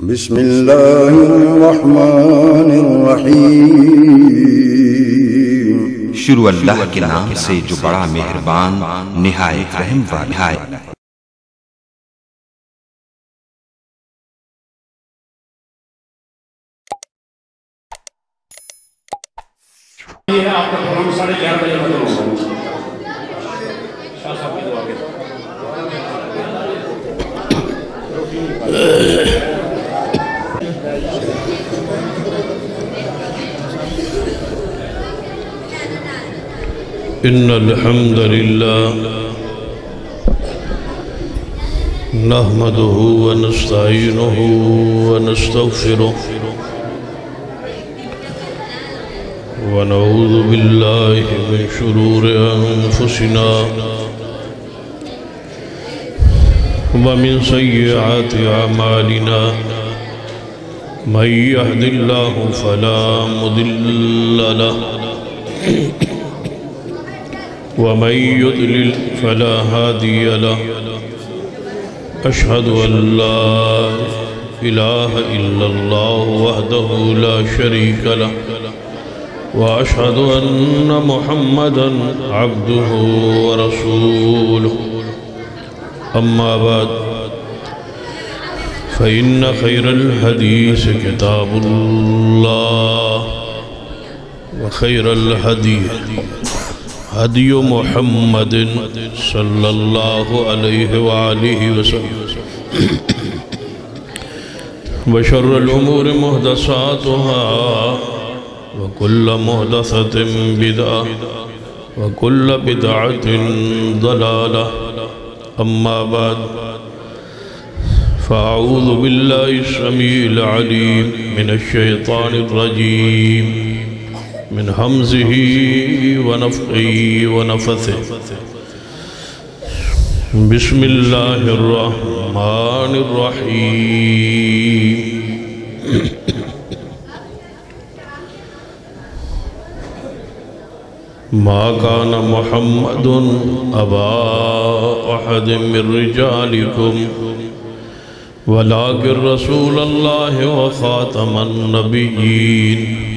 بسم الله الرحمن الرحيم. شروع اللہ کے نام سے جو بڑا مہربان نہایت رحم والا ہے۔ یہ ہے آپ کا پروگرام ساڑھے چار بجے ختم ہوگا شاہ صاحب کی دعا کے ساتھ إن الحمد لله نحمده ونستعينه ونستغفره ونعوذ بالله من شرور أنفسنا ومن سيئات أعمالنا من يهد الله فلا مضل له. ومن يضلل فلا هادي له. أشهد أن لا إله إلا الله وحده لا شريك له. وأشهد أن محمدا عبده ورسوله. أما بعد، فإن خير الحديث كتاب الله. وخير الهدي هدي محمد صلى الله عليه وآله وسلم. وشر الأمور مهدساتها وكل مهدسة بدعة وكل بدعة ضلالة. أما بعد، فأعوذ بالله السميع العليم من الشيطان الرجيم. من همزه ونفقه ونفثه. بسم الله الرحمن الرحيم. ما كان محمد أبا أحد من رجالكم، ولكن رسول الله وخاتم النبيين.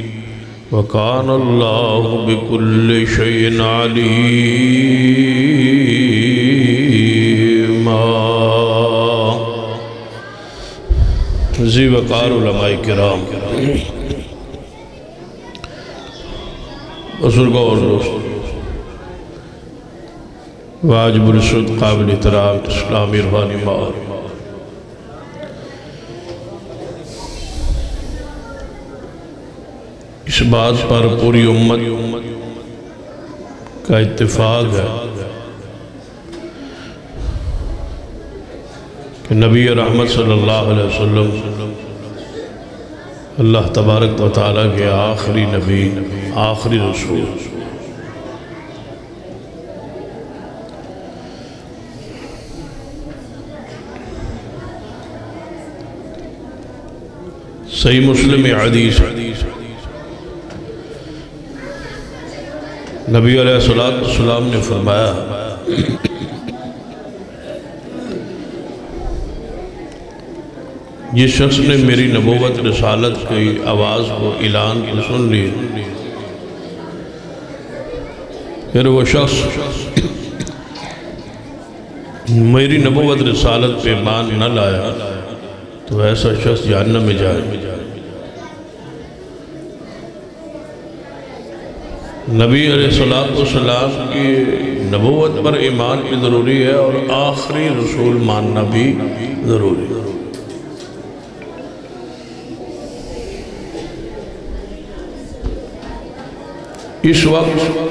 وكان الله بكل شيء عليما. زی وقار علماء کرام بزرگوں اور دوستوں واجب الرسد قابل اطرام اسلامی روحانی مار اس بات پر پوری امت کا اتفاق ہے کہ نبی رحمت صلی اللہ علیہ وسلم اللہ تبارک و تعالیٰ کے آخری نبی، آخری رسول۔ صحیح مسلم حدیث نبی علیہ السلام نے فرمایا جس شخص نے میری نبوت رسالت کی آواز کو اعلان کو سن لی۔ پھر وہ شخص میری نبوت رسالت پہ مان نہ لایا تو ایسا شخص جہنم میں جائے۔ نبی علیہ السلام کی نبوت پر ایمان بھی ضروری ہے اور آخری رسول ماننا بھی ضروری ہے۔ اس وقت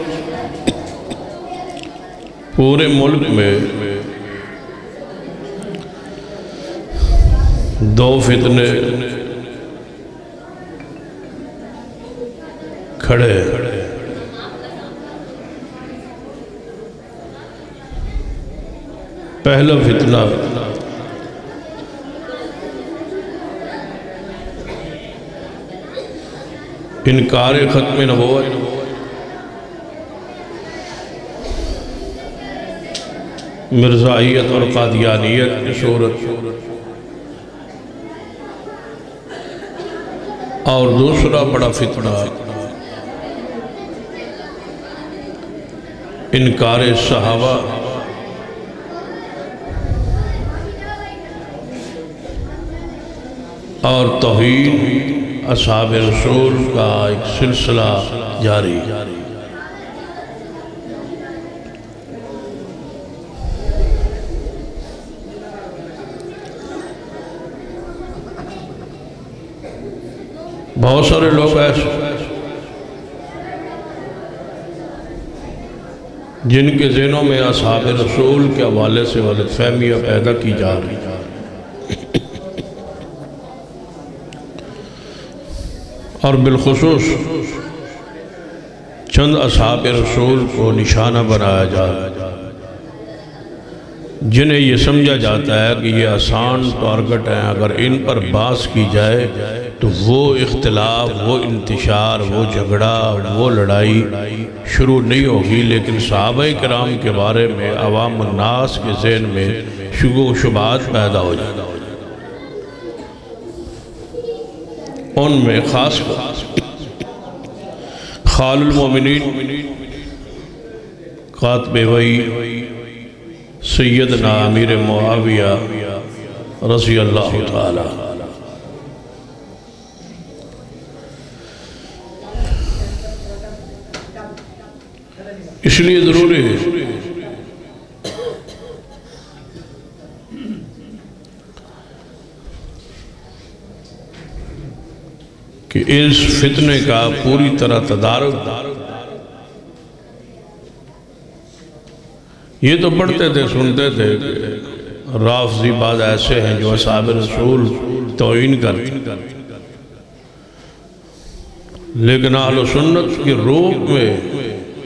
پورے ملک میں دو فتنے کھڑے پہلا فتنہ۔ انکار ختم نبوت مرزائیت اور قادیانیت کی صورت اور دوسرا بڑا فتنہ۔ انکار صحابہ۔ اور توہین اصحاب رسول کا ایک سلسلہ جاری۔ بہت سارے لوگ ایسے جن کے ذہنوں میں اصحاب رسول کے حوالے سے غلط فہمیاں پیدا کی جا رہی۔ اور بالخصوص چند اصحاب رسول کو نشانہ بنایا جا رہا ہے جنہیں یہ سمجھا جاتا ہے کہ یہ آسان ٹارگٹ ہیں۔ اگر ان پر باس کی جائے تو وہ اختلاف، وہ انتشار، وہ جھگڑا، وہ لڑائی شروع نہیں ہوگی۔ لیکن صحابہ کرام کے بارے میں عوام الناس کے ذہن میں شگو و شبات پیدا ہو جائے ان میں خاص خال المومنین قاتب وی سیدنا امیر معاویہ رضی اللہ تعالی۔ اس لیے ضروری ہے کہ اس فتنے کا پوری طرح تدارک۔ یہ تو پڑھتے تھے، سنتے تھے کہ رافضی بعض ایسے ہیں جو اصحاب رسول توہین کرتے لیکن اہل سنت کی روح میں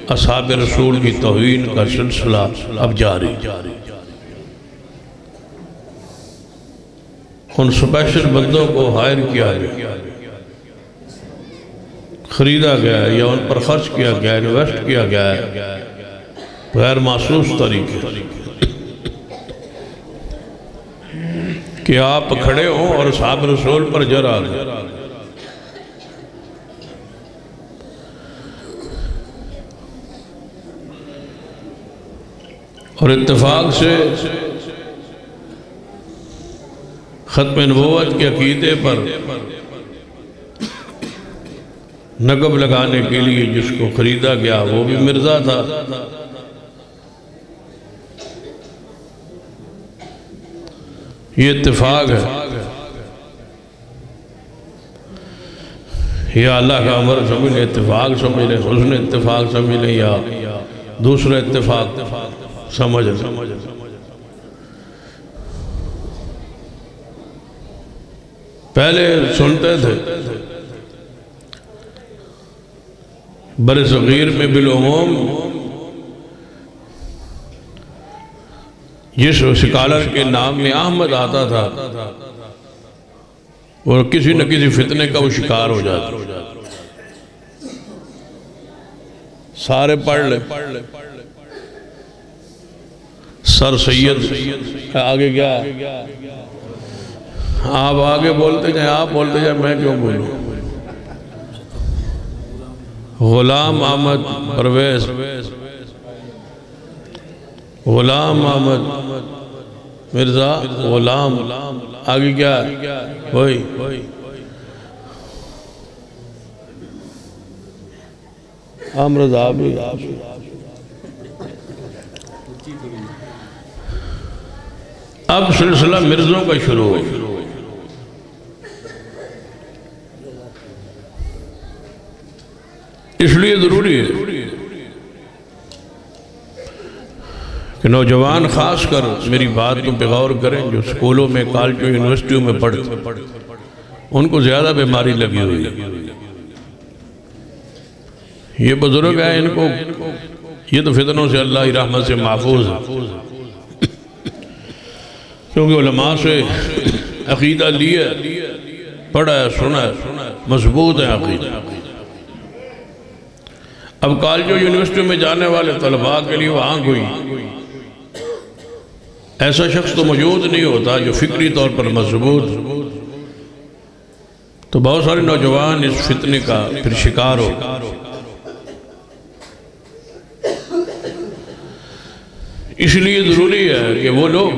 اصحاب رسول کی توہین کا سلسلہ اب جاری۔ ان سپیشل بندوں کو ہائر کیا گیا۔ خریدا گیا یا ان پر خرچ کیا گیا انویسٹ کیا گیا ہے غیر محسوس طریقے کہ آپ کھڑے ہوں اور صحاب رسول پر جر آ گئے اور اتفاق سے ختم نبوت کے عقیدے پر نقب لگانے کے لیے جس کو خریدا گیا، وہ بھی مرزا تھا۔ یہ اتفاق ہے۔ یا اللہ کا عمر سمجھ لیں اتفاق سمجھ لیں حسن اتفاق سمجھ لیں یا دوسرے اتفاق سمجھ۔ لیں پہلے سنتے تھے۔ بر صغیر میں بالعموم جس سکالر کے نام میں احمد آتا تھا اور کسی نہ کسی فتنے کا وہ شکار ہو جاتا سارے پڑھ لے۔ سر سید، آگے کیا؟ آپ آگے بولتے جائیں، آپ بولتے جائیں، میں کیوں بولوں؟ غلام احمد پرویز۔ غلام احمد۔ مرزا غلام۔ آگے کیا؟ وہی۔ امرد آبی اب سلسلہ مرزوں کا شروع۔ ہو اس لیے ضروری ہے کہ نوجوان خاص کر میری بات کو پہ غور کریں جو سکولوں میں کالجوں یونیورسٹیوں میں پڑھتے ان کو زیادہ بیماری لگی ہوئی یہ بزرگ ہیں، ان کو یہ تو فتنوں سے اللہ رحمت سے محفوظ ہے۔ کیونکہ علماء سے عقیدہ لیے، پڑھا ہے، سنا ہے، مضبوط ہے عقیدہ۔ اب کالجوں یونیورسٹیوں میں جانے والے طلباء کے لیے وہاں کوئی ایسا شخص تو موجود نہیں ہوتا جو فکری طور پر مضبوط تو بہت سارے نوجوان اس فتنے کا پھر شکار ہو۔ اس لیے ضروری ہے کہ وہ لوگ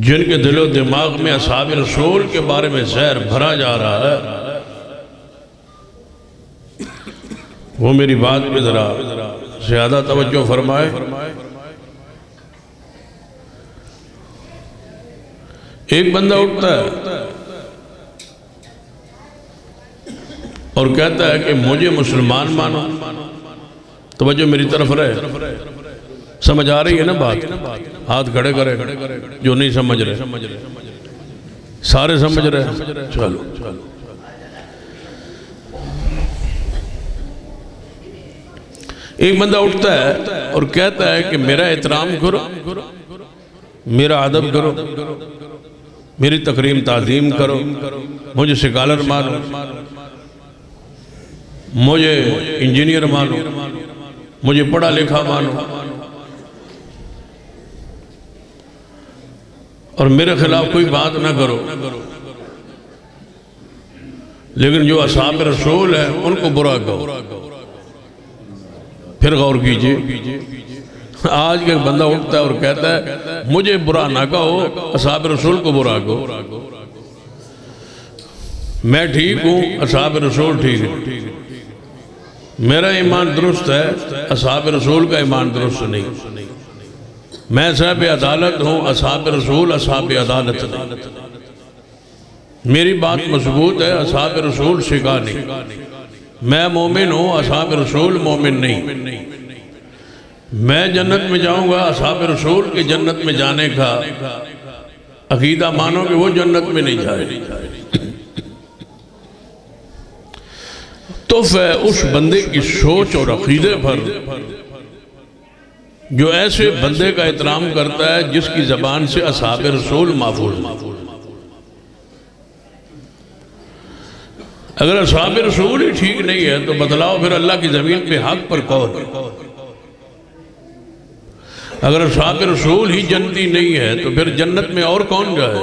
جن کے دل و دماغ میں اصحاب رسول کے بارے میں زہر بھرا جا رہا ہے وہ میری بات پہ ذرا زیادہ توجہ فرمائے۔ ایک بندہ اٹھتا ہے اور کہتا ہے کہ مجھے مسلمان مانو۔ توجہ میری طرف رہے۔ سمجھ آ رہی ہے نا بات؟ ہاتھ کھڑے کرے۔ جو نہیں سمجھ رہے۔ سارے سمجھ رہے۔ چلو۔ ایک بندہ اٹھتا ہے اور کہتا ہے کہ میرا احترام کرو، میرا ادب کرو، میری تقریم تعظیم کرو، مجھے سکالر مانو، مجھے انجینئر مانو، مجھے پڑھا لکھا مانو۔ اور میرے خلاف کوئی بات نہ کرو۔ لیکن جو اصحاب رسول ہیں، ان کو برا کہو۔ پھر غور کیجیے۔ آج کے بندہ اٹھتا ہے اور کہتا ہے، مجھے برا نہ کہو، اصحاب رسول کو برا کہو۔ میں ٹھیک ہوں، اصحاب رسول ٹھیک ہے میرا ایمان درست ہے، اصحاب رسول کا ایمان درست نہیں۔ میں صاحب عدالت ہوں، اصحاب رسول، اصحاب عدالت نہیں۔ میری بات مضبوط ہے، اصحاب رسول شکا نہیں۔ میں مومن ہوں، اصحاب رسول مومن نہیں۔ میں جنت میں جاؤں گا، اصحاب رسول کے جنت میں جانے کا عقیدہ مانو کہ وہ جنت میں نہیں جائے تو اس بندے کی سوچ اور عقیدے پر جو ایسے بندے کا احترام کرتا ہے جس کی زبان سے اصحاب رسول محفوظ اگر اصحاب رسول ہی ٹھیک نہیں ہے تو بتلاؤ پھر اللہ کی زمین پہ حق پر کون ہے؟ اگر اصحاب رسول ہی جنتی نہیں ہے، تو پھر جنت میں اور کون جائے؟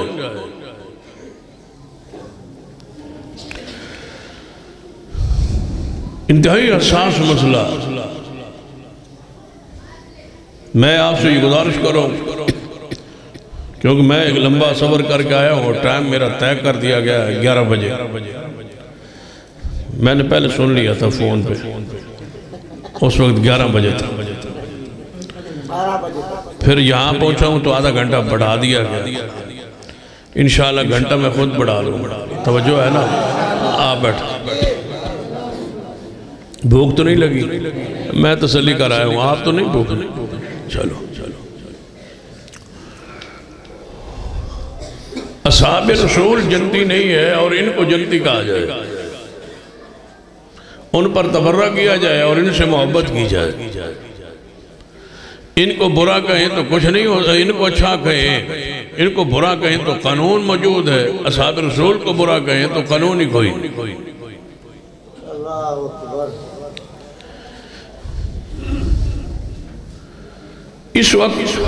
انتہائی حساس مسئلہ۔ میں آپ سے یہ گزارش کروں، کیونکہ میں ایک لمبا سفر کر کے آیا ہوں اور ٹائم میرا طے کر دیا گیا ہے، گیارہ بجے۔ میں نے پہلے سن لیا تھا فون پہ، اس وقت گیارہ بجے تھا۔ پھر یہاں پہنچا ہوں تو آدھا گھنٹہ بڑھا دیا گیا۔ انشاءاللہ گھنٹہ میں خود بڑھا لوں۔ توجہ ہے نا؟ آ بیٹھ بھوک تو نہیں لگی؟ میں تسلی کر آیا ہوں۔ آپ تو نہیں بھوک؟ چلو چلو۔ اصحاب رسول جنتی نہیں ہے اور ان کو جنتی کہا جائے۔ ان پر تبرہ کیا جائے اور ان سے محبت کی جائے۔ ان کو برا کہیں تو کچھ نہیں ہوتا ان کو اچھا کہیں۔ ان کو برا کہیں تو قانون موجود ہے۔ اصحاب رسول کو برا کہیں تو قانون ہی کوئی۔ اس وقت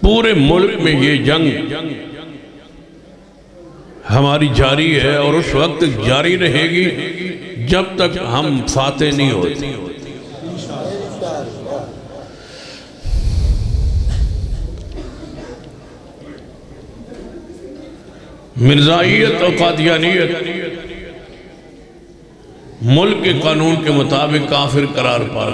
پورے ملک میں یہ جنگ ہماری جاری ہے اور اس وقت جاری رہے گی جب تک ہم فاتح نہیں ہوتے۔ مرزائیت اور قادیانیت۔ ملک کے قانون کے مطابق کافر قرار پا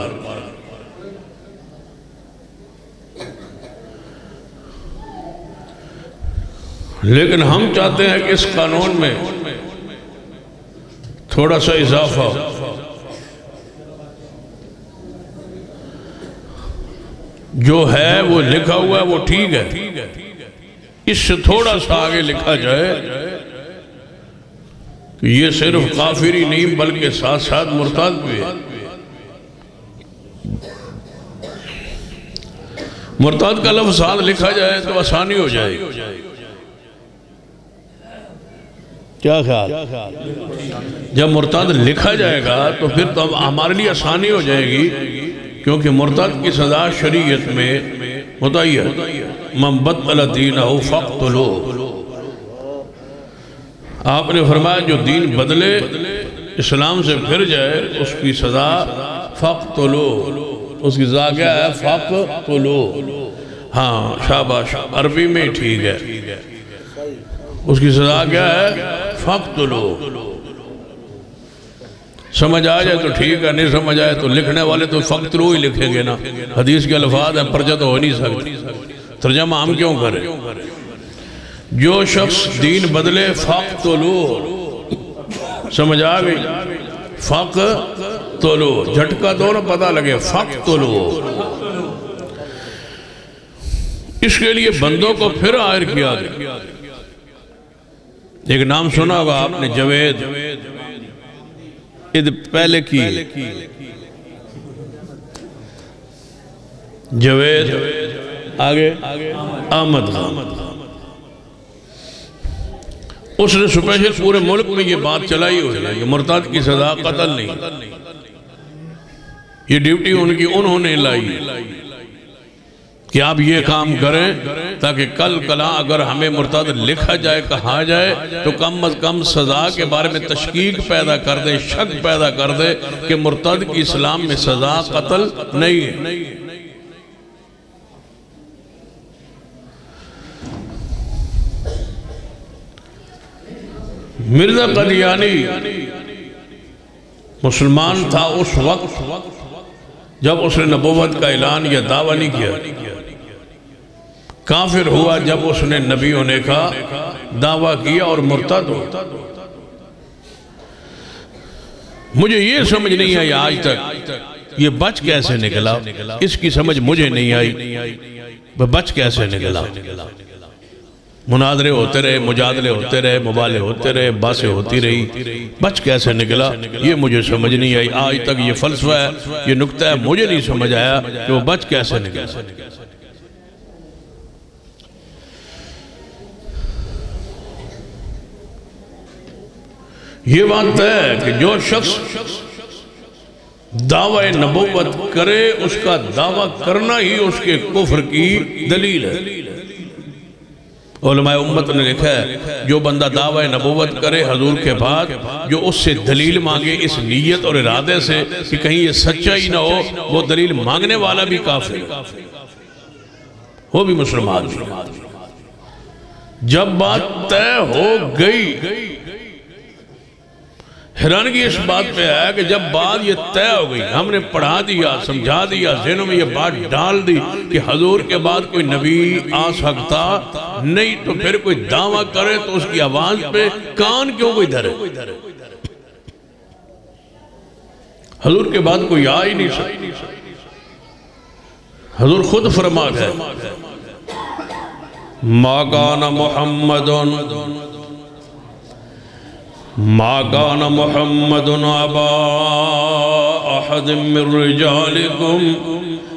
لیکن ہم چاہتے ہیں کہ اس قانون میں تھوڑا سا اضافہ جو ہے وہ لکھا ہوا ہے، وہ ٹھیک ہے۔ اس سے تھوڑا سا آگے لکھا جائے کہ یہ صرف کافری نہیں بلکہ ساتھ ساتھ مرتاد بھی ہے مرتاد کا لفظ ساتھ لکھا جائے تو آسانی ہو جائے کیا خیال؟ جب مرتاد لکھا جائے گا تو پھر تو ہمارے لیے آسانی ہو جائے گی کیونکہ مرتاد کی سزا شریعت میں متعین من بدل دینہ فقتلو آپ نے فرمایا جو دین بدلے، اسلام سے پھر جائے، اس کی سزا فقتلو اس کی سزا کیا ہے؟ فقتلو ہاں شاباش، عربی میں ٹھیک ہے۔ اس کی سزا کیا ہے؟ فقتلو سمجھ آ جائے تو ٹھیک ہے، نہیں سمجھ آئے تو لکھنے والے تو فقتلو ہی لکھیں گے نا۔ حدیث کے الفاظ ہیں پرچہ تو ہو نہیں سکتے۔ ترجمہ ہم کیوں کریں؟ جو شخص دین بدلے فقتلو سمجھ آ گئی؟ فق تولو جھٹکا دو نا پتا لگے فق تولو اس کے لیے بندوں کو پھر آئر کیا گیا۔ ایک نام سنا ہوگا، آپ نے جوید۔ اد پہلے کی۔ جوید آگے۔ آمد اس نے سپیشل پورے ملک میں یہ بات چلائی ہوئی ہے۔ کی سزا قتل نہیں۔ یہ ڈیوٹی ان کی انہوں نے لائی۔ کہ آپ یہ کام کریں تاکہ کل کلا اگر ہمیں مرتد لکھا جائے، کہا جائے، تو کم از کم سزا کے بارے میں تشکیق پیدا کر دے شک پیدا کر دے کہ مرتد کی اسلام میں سزا قتل نہیں ہے۔ مرزا قدیانی مسلمان تھا اس وقت جب اس نے نبوت کا اعلان یا دعویٰ نہیں کیا۔ کافر ہوا جب اس نے نبی ہونے کا دعویٰ کیا اور مرتد ہو۔ مجھے یہ سمجھ نہیں آئی آج تک، یہ بچ کیسے نکلا؟ اس کی سمجھ مجھے نہیں آئی۔ بچ کیسے نکلا؟ مناظرے ہوتے رہے، مجادلے ہوتے رہے، مبالے ہوتے رہے باسیں ہوتی رہی۔ بچ کیسے نکلا؟ یہ مجھے سمجھ نہیں آئی۔ آج تک یہ فلسفہ ہے، یہ نکتہ ہے، مجھے نہیں سمجھ آیا کہ وہ بچ کیسے نکلا۔ یہ بات ہے کہ جو شخص دعوی نبوت کرے، اس کا دعویٰ کرنا ہی اس کے کفر کی دلیل ہے۔ علماء امت نے لکھا ہے، جو بندہ دعوی نبوت کرے حضور کے بعد، جو اس سے دلیل مانگے اس نیت اور ارادے سے کہ کہیں یہ سچا ہی نہ ہو، وہ دلیل مانگنے والا بھی کافر وہ بھی مسلمان جب بات طے ہو گئی حیرانگی اس بات پہ ہے کہ جب بات یہ طے ہو گئی، ہم نے پڑھا دیا سمجھا دیا ذہنوں میں یہ بات ڈال دی کہ حضور کے بعد کوئی نبی آ سکتا نہیں تو پھر کوئی دعویٰ کرے تو اس کی آواز پہ کان کیوں کوئی دھرے؟ حضور کے بعد کوئی آ ہی نہیں سکتا۔ حضور خود فرما گئے، ما کان محمدن ما كان محمد أبا أحد من رجالكم،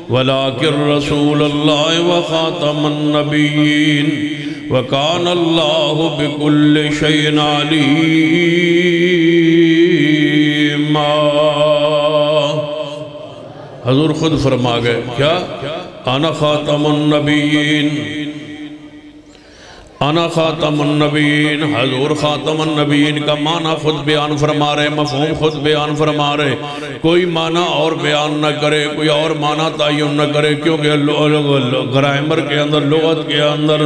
ولكن رسول الله وخاتم النبيين، وكان الله بكل شيء عليما. حضور خود فرما گئے، کیا؟ انا خاتم النبیین؟ انا خاتم النبیین، حضور خاتم النبیین کا معنی خود بیان فرما رہے، مفہوم خود بیان فرما رہے۔ کوئی معنی اور بیان نہ کرے، کوئی اور معنی تعین نہ کرے، کیونکہ گرائمر کے اندر، لغت کے اندر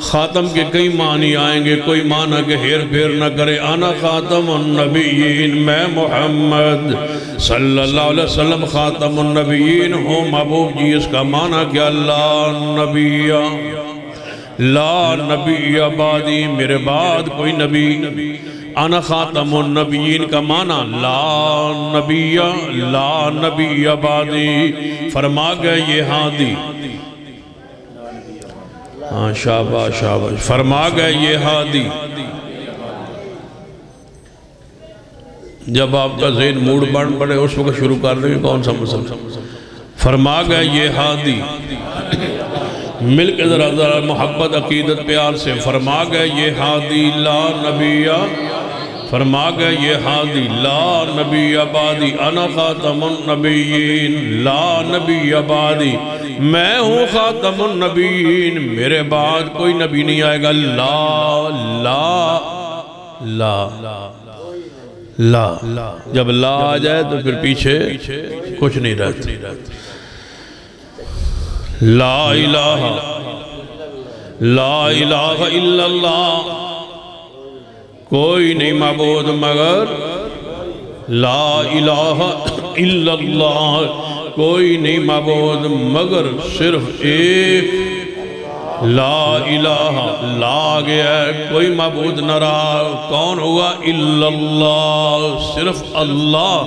خاتم کے کئی معنی آئیں گے۔ کوئی معنی کے ہیر پھیر نہ کرے۔ انا خاتم النبیین، میں محمد صلی اللہ علیہ وسلم خاتم النبیین ہوں، محبوب جی اس کا معنی کیا؟ اللہ نبیہ لا نبی آبادی میرے بعد کوئی نبی. انا خاتم النبیین کا معنی لا نبی لا نبی آبادی. فرما گئے یہ ہادی. ہاں شابہ شابہ فرما گئے یہ ہادی. جب آپ کا ذہن موڑ بڑھ پڑے، اس وقت شروع کر دیں کون سا مسلم فرما گئے یہ ہادی. مل کے ذرا ذرا محبت، عقیدت، پیار سے فرما گئے یہ ہادی لا نبی فرما گئے یہ ہادی لا نبی آبادی انا خاتم النبیین، لا نبی آبادی میں ہوں خاتم النبیین، میرے بعد کوئی نبی نہیں آئے گا۔ لا لا لا لا۔ جب لا آ جائے تو پھر پیچھے کچھ نہیں رہتا۔ لا الہ لا الہ الا اللہ کوئی نہیں معبود مگر لا الہ الا اللہ کوئی نہیں معبود مگر صرف ایک لا الہ لا گیا ہے، کوئی معبود نہ رہا کون ہوا الا اللہ، صرف اللہ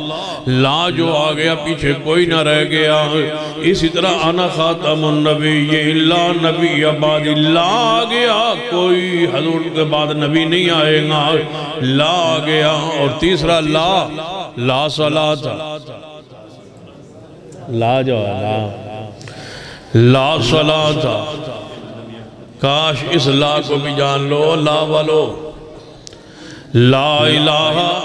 لا جو آ گیا پیچھے کوئی نہ رہ گیا۔ اسی طرح انا خاتم النبی یہ لا نبی بعد لا گیا کوئی حضور کے بعد نبی نہیں آئے گا۔ لا گیا اور تیسرا لا لا صلاة لا جو ہے، لا۔ لا صلاة کاش اس لا کو بھی جان لو، لا والو۔ لا الہ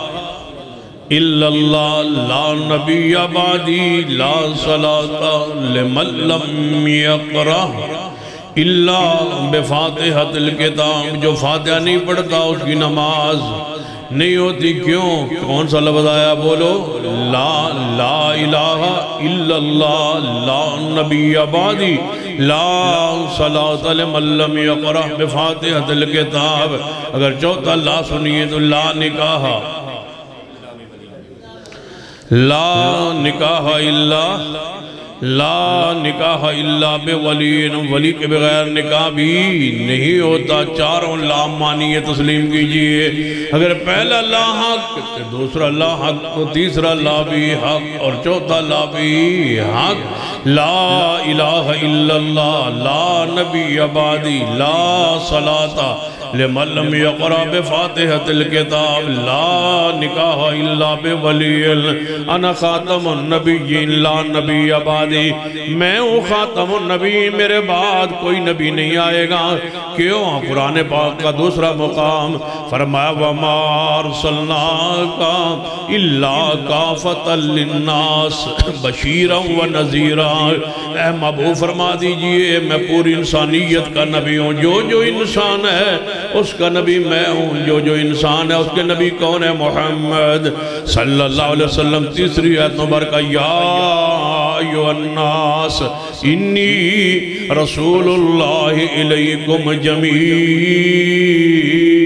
الا اللہ، لا نبی آبادی، لا صلاة لمن لم یقرہ الا بفاتحت الکتاب۔ جو فاتحہ نہیں پڑھتا، اس کی نماز نہیں ہوتی۔ کیوں؟ کون سا لفظ آیا؟ بولو۔ لا لا الہ الا اللہ، لا نبی آبادی۔ لا صلاة لمن لم یقرہ بفاتحت الکتاب اگر چوتھا لا سنیے تو لا نکاح. لا نکاح اللہ لا نکاح الا بے ولی ولی کے بغیر نکاح بھی نہیں ہوتا۔ چاروں لا مانیے، تسلیم کیجیے۔ اگر پہلا لا حق دوسرا لا حق، تو تیسرا لا بھی حق، اور چوتھا لا بھی حق۔ لا الہ الا اللہ، لا نبی عبادی لا صلاة لمن لم يقرأ بفاتحة الكتاب، لا نکاح الا بولی انا خاتم النبی لا نبی عبادی میں ہوں خاتم النبی، میرے بعد کوئی نبی نہیں آئے گا. کیوں؟ قرآن پاک کا دوسرا مقام فرمایا، وَمَا أَرْسَلْنَاكَ إِلَّا كَافَةً لِلنَّاسِ بَشِيرًا وَنَذِيرًا. اے محبوب، فرما دیجیے، میں پوری انسانیت کا نبی ہوں. جو جو انسان ہے اس کا نبی میں ہوں، جو جو انسان ہے، اس کے نبی کون ہے؟ محمد صلی اللہ علیہ وسلم۔ تیسری آیت مبارکہ یا ایو الناس، انی رسول اللہ علیکم جمیعا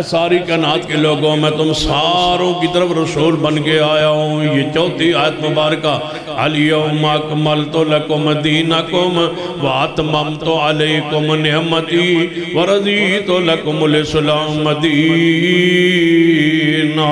اے ساری کائنات کے لوگوں میں تم ساروں کی طرف رسول بن کے آیا ہوں۔ یہ چوتھی آیت مبارکہ۔ علیہم اکملت لکم دینکم واتممت علیکم نعمتی ورضیتو لکم الاسلام دینا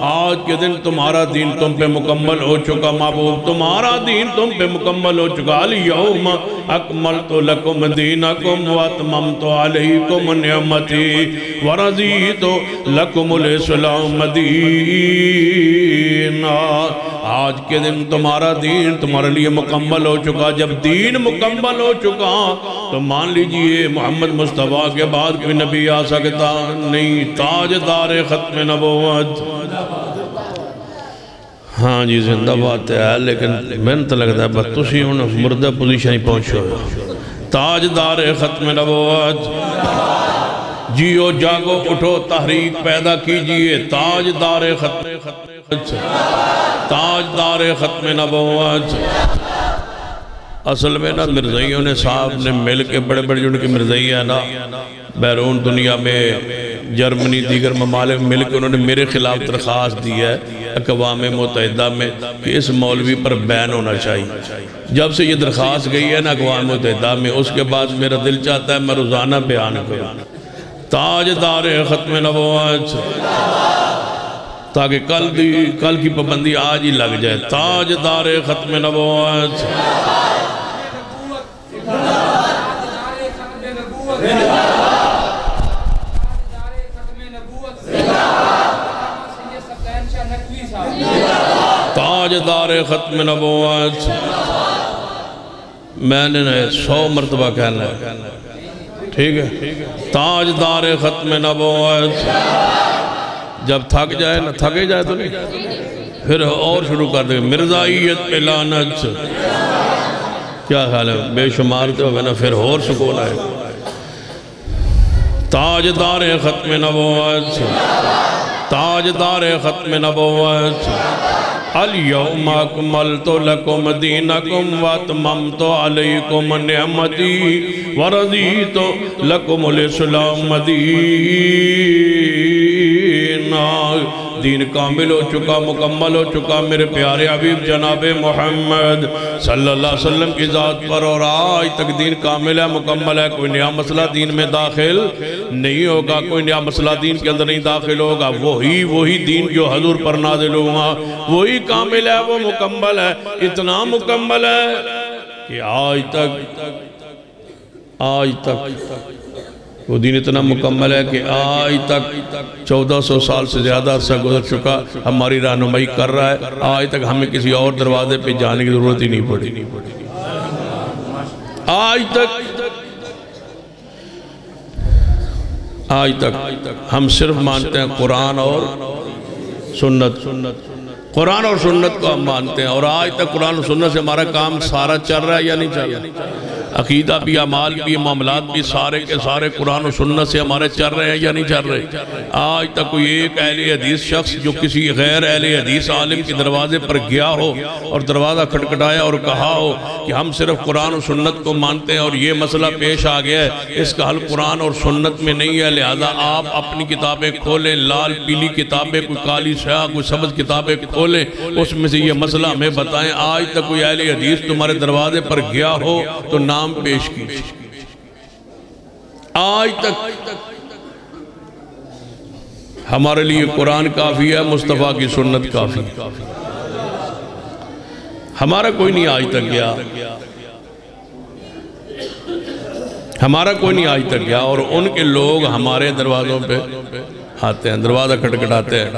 آج کے دن تمہارا دین تم پہ مکمل ہو چکا، محبوب، تمہارا دین تم پہ مکمل ہو چکا۔ علیہم اکملت لکم دینکم واتممت علیکم نعمتی ورزیت لکم الاسلام دینا۔ آج کے دن تمہارا دین تمہارے لیے مکمل ہو چکا۔ جب دین مکمل ہو چکا، تو مان لیجیے محمد مصطفیٰ کے بعد کوئی نبی آ سکتا نہیں۔ تاجدار ختم نبوت۔ ہاں جی زندہ بات ہے، لیکن میں تو لگتا ہے، بس تسی ہوں مردہ پوزیشن ہی پہنچو تاجدار ختم نبوت۔ جیو جاگو اٹھو، تحریک پیدا کیجیے۔ تاجدار ختم تاجدار ختم نبوت۔ اصل میں نا مرزائیوں نے صاحب نے مل کے بڑے بڑے جو ان کی مرزائی ہے نا، بیرون دنیا میں، جرمنی دیگر ممالک مل کے انہوں نے میرے خلاف درخواست دی ہے، اقوام متحدہ میں، کہ اس مولوی پر بین ہونا چاہیے۔ جب سے یہ درخواست گئی ہے نا اقوام متحدہ میں، اس کے بعد میرا دل چاہتا ہے میں روزانہ بیان کروں۔ تاجدار ختم نبوت۔ تاکہ کل بھی کل کی پابندی آج ہی لگ جائے۔ تاجدار ختم نبوت۔ تاجدار ختم نبوت۔ میں نے سو مرتبہ کہنا ہے۔ ٹھیک ہے؟ تاجدار ختم نبوت۔ جب تھک جائے نا تھکے جائے تو نہیں پھر اور شروع کر دیں۔ مرزائیت پہ لانت کیا خیال ہے؟ بے شمار تو ہوگا نا پھر اور سکون آئے تاجدار ختم نبوت۔ تاجدار ختم نبوت۔ اليوم اکملت لکم دینکم واتممت علیکم نعمتی ورضیت لکم الاسلام دینا دین کامل ہو چکا، مکمل ہو چکا۔ میرے پیارے حبیب جناب محمد صلی اللہ علیہ وسلم کی ذات پر اور آج تک دین کامل ہے، مکمل ہے۔ کوئی نیا مسئلہ دین میں داخل نہیں ہوگا، کوئی نیا مسئلہ دین کے اندر نہیں داخل ہوگا۔ وہی وہی دین جو حضور پر نازل ہوا، وہی کامل ہے، وہ مکمل ہے۔ اتنا مکمل ہے کہ آج تک آج تک وہ دین اتنا مکمل ہے کہ آج تک چودہ سو سال سے زیادہ عرصہ گزر چکا ہماری رہنمائی کر رہا ہے۔ آج تک ہمیں کسی اور دروازے پہ جانے کی ضرورت ہی نہیں پڑی۔ آج تک آج تک ہم صرف مانتے ہیں قرآن اور سنت۔ قرآن اور سنت کو ہم مانتے ہیں اور آج تک قرآن اور سنت سے ہمارا کام سارا چل رہا ہے یا نہیں چل رہا؟ عقیدہ بھی عمال بھی، معاملات بھی، سارے کے سارے قرآن و سنت سے ہمارے چل رہے ہیں یا نہیں چل رہے؟ آج تک کوئی ایک اہل حدیث شخص جو کسی غیر اہل حدیث عالم کے دروازے پر گیا ہو اور دروازہ کھٹکھٹایا اور کہا ہو کہ ہم صرف قرآن و سنت کو مانتے ہیں اور یہ مسئلہ پیش آ گیا ہے، اس کا حل قرآن اور سنت میں نہیں ہے۔ لہذا آپ اپنی کتابیں کھولیں، لال، پیلی کتابیں، کوئی کالی سیاہ، کوئی سبز کتابیں کھولیں، اس میں سے یہ مسئلہ ہمیں بتائیں۔ آج تک کوئی اہل حدیث تمہارے دروازے پر گیا ہو تو نام پیش کی آج تک ہمارے لیے قرآن کافی ہے، مصطفیٰ کی سنت کافی۔ ہمارا کوئی نہیں آج تک گیا۔ ہمارا کوئی نہیں آج تک گیا اور ان کے لوگ ہمارے دروازوں پہ آتے ہیں، دروازہ کھٹکھٹاتے ہیں۔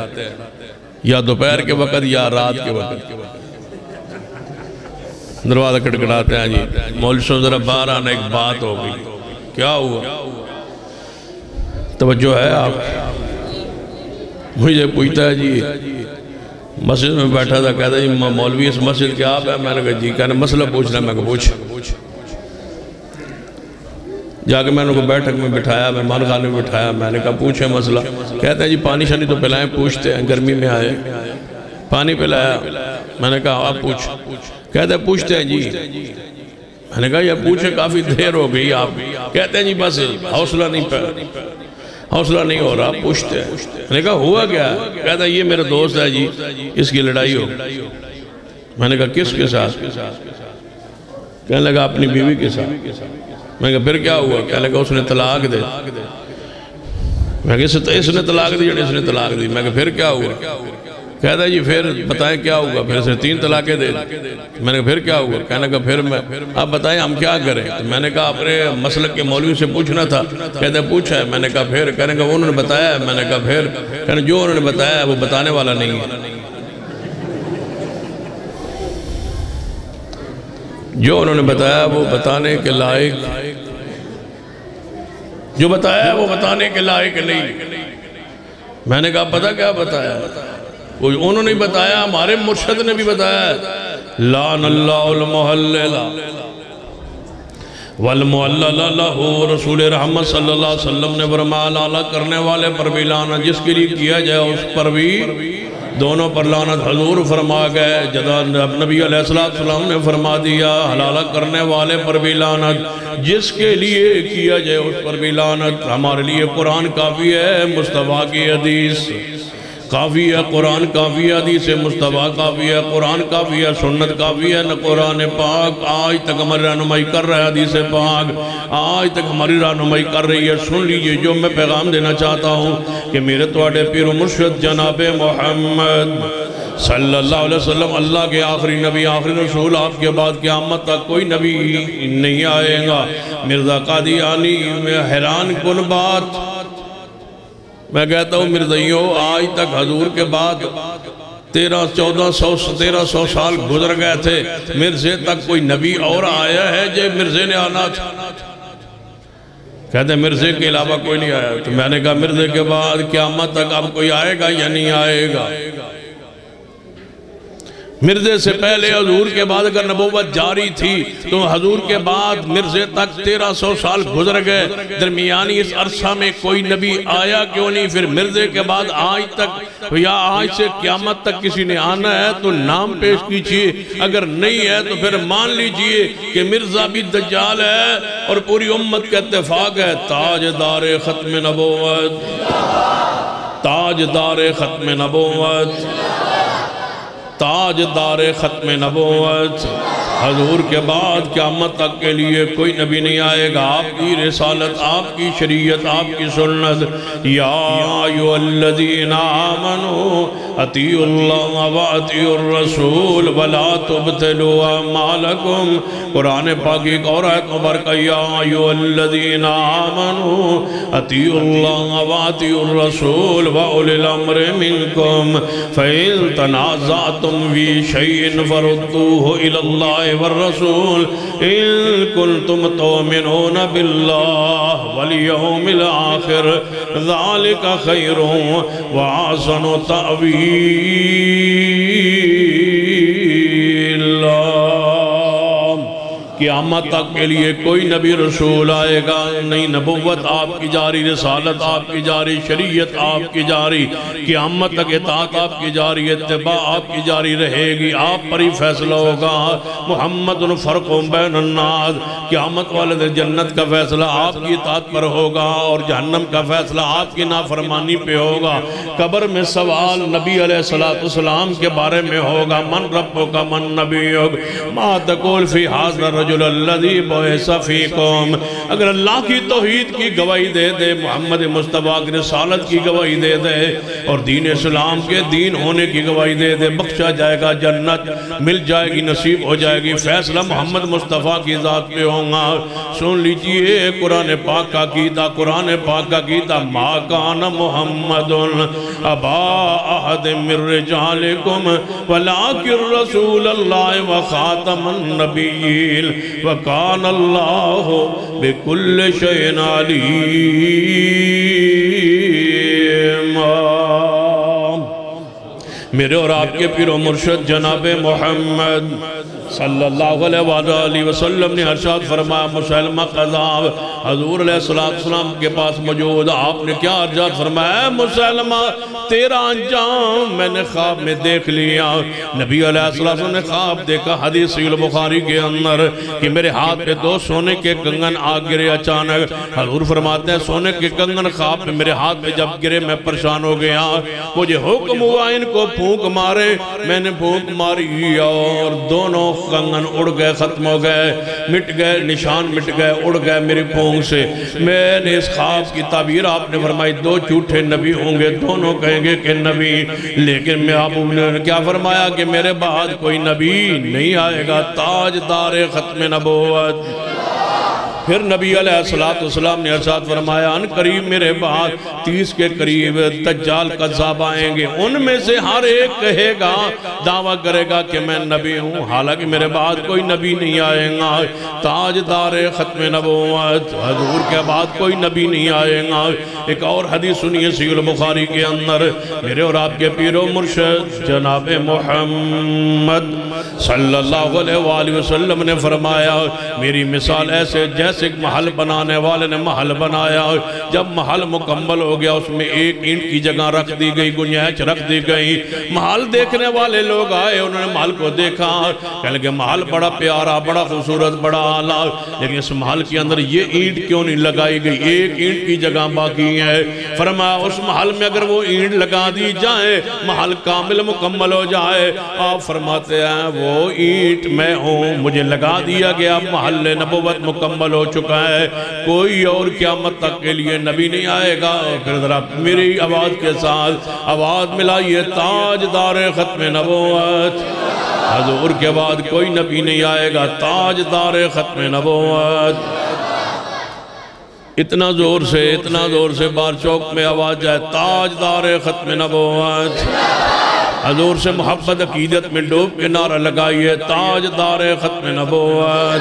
یا دوپہر کے وقت یا رات کے وقت۔ دروازہ کھٹکھٹاتے ہیں جی۔ مولوی صاحب، ذرا باہر آنا، ایک بات ہو گئی۔ کیا ہوا؟ توجہ ہے آپ؟ مجھے پوچھتا ہے جی مسجد میں بیٹھا تھا، کہتا ہے جی مولوی، اس مسجد کے آپ ہے میں نے کہا جی کہنا مسئلہ پوچھنا میں کہا پوچھ۔ جا کے میں نے کو بیٹھک میں بٹھایا، مہمان خانے میں بٹھایا، میں نے کہا پوچھیں مسئلہ۔ کہتے ہیں جی پانی شانی تو پلائیں، پوچھتے ہیں، گرمی میں آئے۔ پانی پلایا۔ میں نے کہا، آپ پوچھ۔ کہتے ہیں پوچھتے ہیں جی۔ میں نے کہا یہ پوچھے کافی دیر ہو گئی آپ۔ کہتے ہیں جی بس حوصلہ نہیں پہ۔ حوصلہ نہیں ہو رہا، پوچھتے ہیں۔ میں نے کہا ہوا کیا؟ کہتا ہے یہ میرا دوست ہے جی اس کی لڑائی ہو۔ میں نے کہا کس کے ساتھ؟ کہنے لگا اپنی بیوی کے ساتھ۔ میں نے کہا پھر کیا ہوا؟ کہنے لگا اس نے طلاق دے۔ میں کہا اس نے طلاق دی اس نے طلاق دی۔ میں کہا پھر کیا ہوا؟ کہتا جی پھر بتائیں کیا ہوگا؟ پھر سے تین طلاقیں دے میں نے کہا، پھر کیا ہوگا؟ کہنے کہا پھر میں آپ بتائیں ہم کیا کریں؟ تو میں نے کہا، اپنے مسلک کے مولوی سے پوچھنا تھا۔ کہتے پوچھا ہے۔ میں نے کہا، پھر کہنے کہا انہوں نے بتایا ہے۔ میں نے کہا، پھر کہنے جو انہوں نے بتایا ہے، وہ بتانے والا نہیں ہے۔ جو انہوں نے بتایا، وہ بتانے کے لائق، جو بتایا وہ بتانے کے لائق نہیں۔ میں نے کہا پتا کیا بتایا؟ کوئی انہوں نے بتایا، ہمارے مرشد نے بھی بتایا لان اللہ المحللہ والمعلل لہو رسول رحمت صلی اللہ علیہ وسلم نے فرمایا لالا کرنے والے پر بھی لانا جس کے لیے کیا جائے اس پر بھی دونوں پر لانت حضور فرما گئے۔ جدا نبی علیہ السلام نے فرما دیا حلالہ کرنے والے پر بھی لانت جس کے لیے کیا جائے اس پر بھی لانت ہمارے لیے قرآن کافی ہے، مصطفیٰ کی حدیث۔ کافی ہے، قرآن کافی ہے، حدیث مصطفیٰ کافی ہے، قرآن کافی ہے، سنت کافی ہے، نہ قرآن پاک۔ آج تک ہماری رہنمائی کر رہا ہے حدیث پاک۔ آج تک ہماری رہنمائی کر رہی ہے۔ سن لیجیے جو میں پیغام دینا چاہتا ہوں کہ میرے توڑے پیر و مرشد جناب محمد صلی اللہ علیہ وسلم، اللہ کے آخری نبی، آخری رسول، آپ کے بعد قیامت تک کوئی نبی نہیں آئے گا۔ مرزا قادیانی میں حیران کن بات۔ میں کہتا ہوں مرزیوں آج تک حضور کے بعد تیرہ، چودہ، سو تیرہ سو سال گزر گئے تھے۔ مرزے تک کوئی نبی اور آیا ہے جو مرزے نے آنا تھا؟ کہتے ہیں مرزے کے علاوہ کوئی نہیں آیا۔ تو میں نے کہا مرزے کے بعد قیامت تک اب کوئی آئے گا یا نہیں آئے گا؟ مرزے سے پہلے حضور کے بعد اگر نبوت جاری تھی، تو حضور کے بعد مرزے تک تیرہ سو سال گزر گئے۔ درمیانی اس عرصہ میں کوئی نبی آیا کیوں نہیں؟ پھر مرزے کے بعد آج تک یا آج سے قیامت تک کسی نے آنا ہے تو نام پیش کیجیے۔ اگر نہیں ہے تو پھر مان لیجیے کہ مرزا بھی دجال ہے اور پوری امت کا اتفاق ہے۔ تاجدار ختم نبوت۔ تاجدار ختم نبوت۔ تاج دار ختم نبوت حضور کے بعد قیامت تک کے لیے کوئی نبی نہیں آئے گا۔ آپ کی رسالت، آپ کی شریعت، آپ کی سنت۔ یا ایو الذین آمنوا اتیو اللہ و اتیو الرسول ولا تبتلوا اعمالکم۔ قرآن پاک ایک اور آیت مبارکہ یا ایو الذین آمنوا اتیو اللہ و اتیو الرسول و اولی الامر منکم۔ فَإِن تَنَازَعْتُمْ فِي شَيْءٍ فَرُدُّوهُ إِلَى اللَّهِ والرسول إن كنتم تؤمنون بالله واليوم الآخر ذلك خير وعزن تأويل. قیامت تک کے لیے کوئی نبی رسول آئے گا۔ نہیں نبوت آپ کی جاری، رسالت آپ کی جاری، شریعت آپ کی جاری۔ قیامت تک اطاعت آپ کی جاری، اتباع آپ کی جاری رہے گی۔ آپ پر ہی فیصلہ ہوگا۔ محمد فرق بین الناس۔ قیامت والے دن جنت کا فیصلہ آپ کی اطاعت پر ہوگا اور جہنم کا فیصلہ آپ کی نافرمانی پہ ہوگا۔ قبر میں سوال نبی علیہ السلام کے بارے میں ہوگا۔ من ربو کا من نبی ما تقول فی حاضر الرجل الرجل الذي بعث فيكم اگر اللہ کی توحید کی گواہی دے دے، محمد مصطفیٰ کی رسالت کی گواہی دے دے، اور دین اسلام کے دین ہونے کی گواہی دے دے، بخشا جائے گا جنت، مل جائے گی، نصیب ہو جائے گی۔ فیصلہ محمد مصطفیٰ کی ذات پہ ہوں گا سن لیجیے، قرآن پاک کا قیدہ قرآن پاک کا قیدہ ما کان محمد ابا احد من رجالکم، ولیکن رسول اللہ و خاتم النبیل وکان اللہ بکل شئین علیم. میرے اور آپ کے پیر و مرشد جناب محمد صلی اللہ علیہ وآلہ وسلم نے ارشاد فرمایا، مسلمہ قضاب حضور علیہ السلام کے پاس موجود، آپ نے کیا ارشاد فرمایا؟ مسلمہ تیرا انجام میں نے خواب میں دیکھ لیا۔ نبی علیہ السلام نے خواب دیکھا حدیث سیل بخاری کے اندر کہ میرے ہاتھ پہ دو سونے کے کنگن آگ گرے اچانک۔ حضور فرماتے ہیں، سونے کے کنگن خواب میں میرے ہاتھ پہ جب گرے میں پریشان ہو گیا۔ مجھے حکم ہوا ان کو پھونک مارے۔ میں نے پھونک ماری اور دونوں کنگن اڑ گئے، ختم ہو گئے۔ مٹ گئے، نشان مٹ گئے، اڑ گئے میری پونگ سے۔ میں نے اس خواب کی تعبیر آپ نے فرمائی، دو جھوٹے نبی ہوں گے، دونوں کہیں گے کہ نبی، لیکن میں آپ نے کیا فرمایا کہ میرے بعد کوئی نبی نہیں آئے گا؟ تاج دار ختم نبوت۔ پھر نبی علیہ السلام نے ارشاد فرمایا، ان قریب میرے بعد تیس کے قریب دجال قذاب آئیں گے۔ ان میں سے ہر ایک کہے گا، دعویٰ کرے گا کہ میں نبی ہوں۔ حالانکہ میرے بعد کوئی نبی نہیں آئیں گا۔ تاجدار ختم نبوت، حضور کے بعد کوئی نبی نہیں آئیں گا۔ ایک اور حدیث سنیے سیل بخاری کے اندر۔ میرے اور آپ کے پیر و مرشد، جناب محمد صلی اللہ علیہ وآلہ وسلم نے فرمایا، میری مثال ایسے جیسے ایک محل بنانے والے نے محل بنایا۔ جب محل مکمل ہو گیا، اس میں ایک اینٹ کی جگہ رکھ دی گئی گنیچ رکھ دی گئی۔ محل دیکھنے والے لوگ آئے، انہوں نے محل کو دیکھا۔ کہہ لگے، محل بڑا پیارا، بڑا خوبصورت، بڑا آلہ لیکن اس محل کے اندر یہ اینٹ کیوں نہیں لگائی گئی؟ ایک اینٹ کی جگہ باقی ہے۔ فرمایا، اس محل میں اگر وہ اینٹ لگا دی جائے، محل کامل مکمل ہو جائے۔ آپ فرماتے ہیں، وہ اینٹ میں ہوں، مجھے لگا دیا گیا، محل نبوت مکمل ہو چکا ہے۔ کوئی اور قیامت تک کے لیے نبی نہیں آئے گا۔ پھر ذرا میری آواز کے ساتھ آواز ملائیے، تاجدار ختم نبوت۔ حضور کے بعد کوئی نبی نہیں آئے گا، تاجدار ختم نبوت۔ اتنا زور سے، اتنا زور سے بار چوک میں آواز جائے، تاجدار ختم نبوت۔ حضور سے محبت، عقیدت میں ڈوب کے نعرہ لگائیے، تاجدار ختم نبوت۔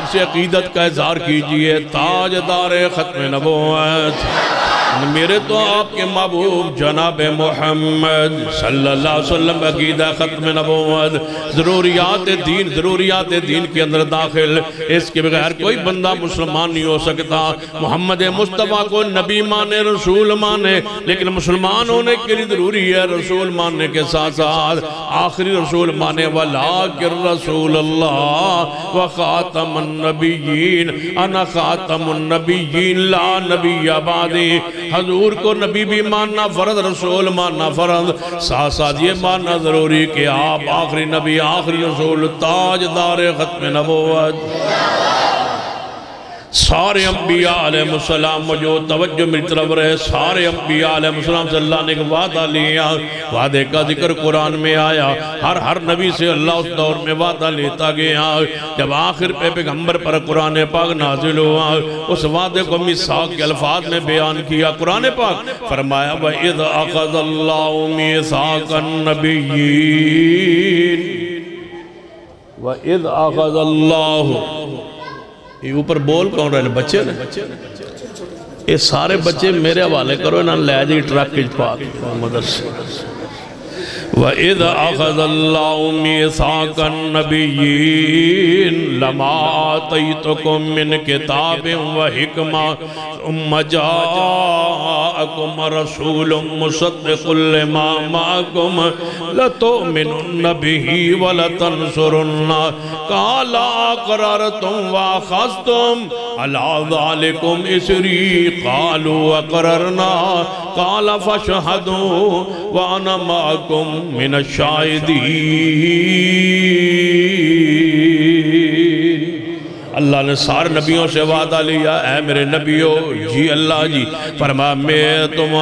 آپ سے عقیدت کا اظہار کیجیے تاجدار ختم نبوت۔ میرے تو آپ کے محبوب جناب محمد صلی اللہ علیہ وسلم عقیدہ ختم نبوت، ضروریات دین ضروریات دین کے اندر داخل۔ اس کے بغیر کوئی بندہ مسلمان نہیں ہو سکتا۔ محمد مصطفیٰ کو نبی مانے، رسول مانے، لیکن مسلمان ہونے کے لیے ضروری ہے رسول ماننے کے ساتھ ساتھ۔ آخری رسول مانے ولیکن رسول اللہ۔ و خاتم النبیین، انا خاتم النبیین، لا نبی آبادی۔ حضور کو نبی بھی ماننا فرض، رسول ماننا فرض۔ ساتھ ساتھ یہ ماننا ضروری کہ آپ آخری نبی، آخری رسول، تاجدار ختم نبوت۔ سارے انبیاء علیہ السلام موجود، توجہ میری طرف رہے، سارے انبیاء علیہ السلام سے اللہ نے ایک وعدہ لیا، وعدے کا ذکر قرآن میں آیا، ہر ہر نبی سے اللہ اس دور میں وعدہ لیتا گیا، جب آخر پہ پیغمبر پر قرآن پاک نازل ہوا، اس وعدے کو میثاق کے الفاظ میں بیان کیا، قرآن پاک فرمایا، وَإِذْ أَخَذَ اللَّهُ مِيثَاقَ النَّبِيِّينَ، وَإِذْ أَخَذَ اللَّهُ یہ اوپر بول کون رہے ہیں؟ بچے نے؟ یہ سارے بچے میرے حوالے کرو، انہاں لے جی ٹرک کی پاک مدرسے۔ وَإِذْ أَخَذَ اللَّهُ مِيثَاقَ النَّبِيِّينَ لَمَا آتَيْتُكُم مِّن كِتَابٍ وَحِكْمَةٍ ثُمَّ جَاءَكُمْ رَسُولٌ مُصَدِّقٌ لِّمَا مَعَكُمْ لَتُؤْمِنُنَّ بِهِ وَلَتَنصُرُنَّهُ قَالَ أَقْرَرْتُمْ وَأَخَذْتُمْ عَلَىٰ ذالکم اسری قَالُوا اقررنا قال فَاشْهَدُوا وانا مَعَكُمْ من الشاہدین اللہ نے سار نبیوں سے وعدہ لیا، اے میرے نبیوں جی اللہ جی فرما، میں تم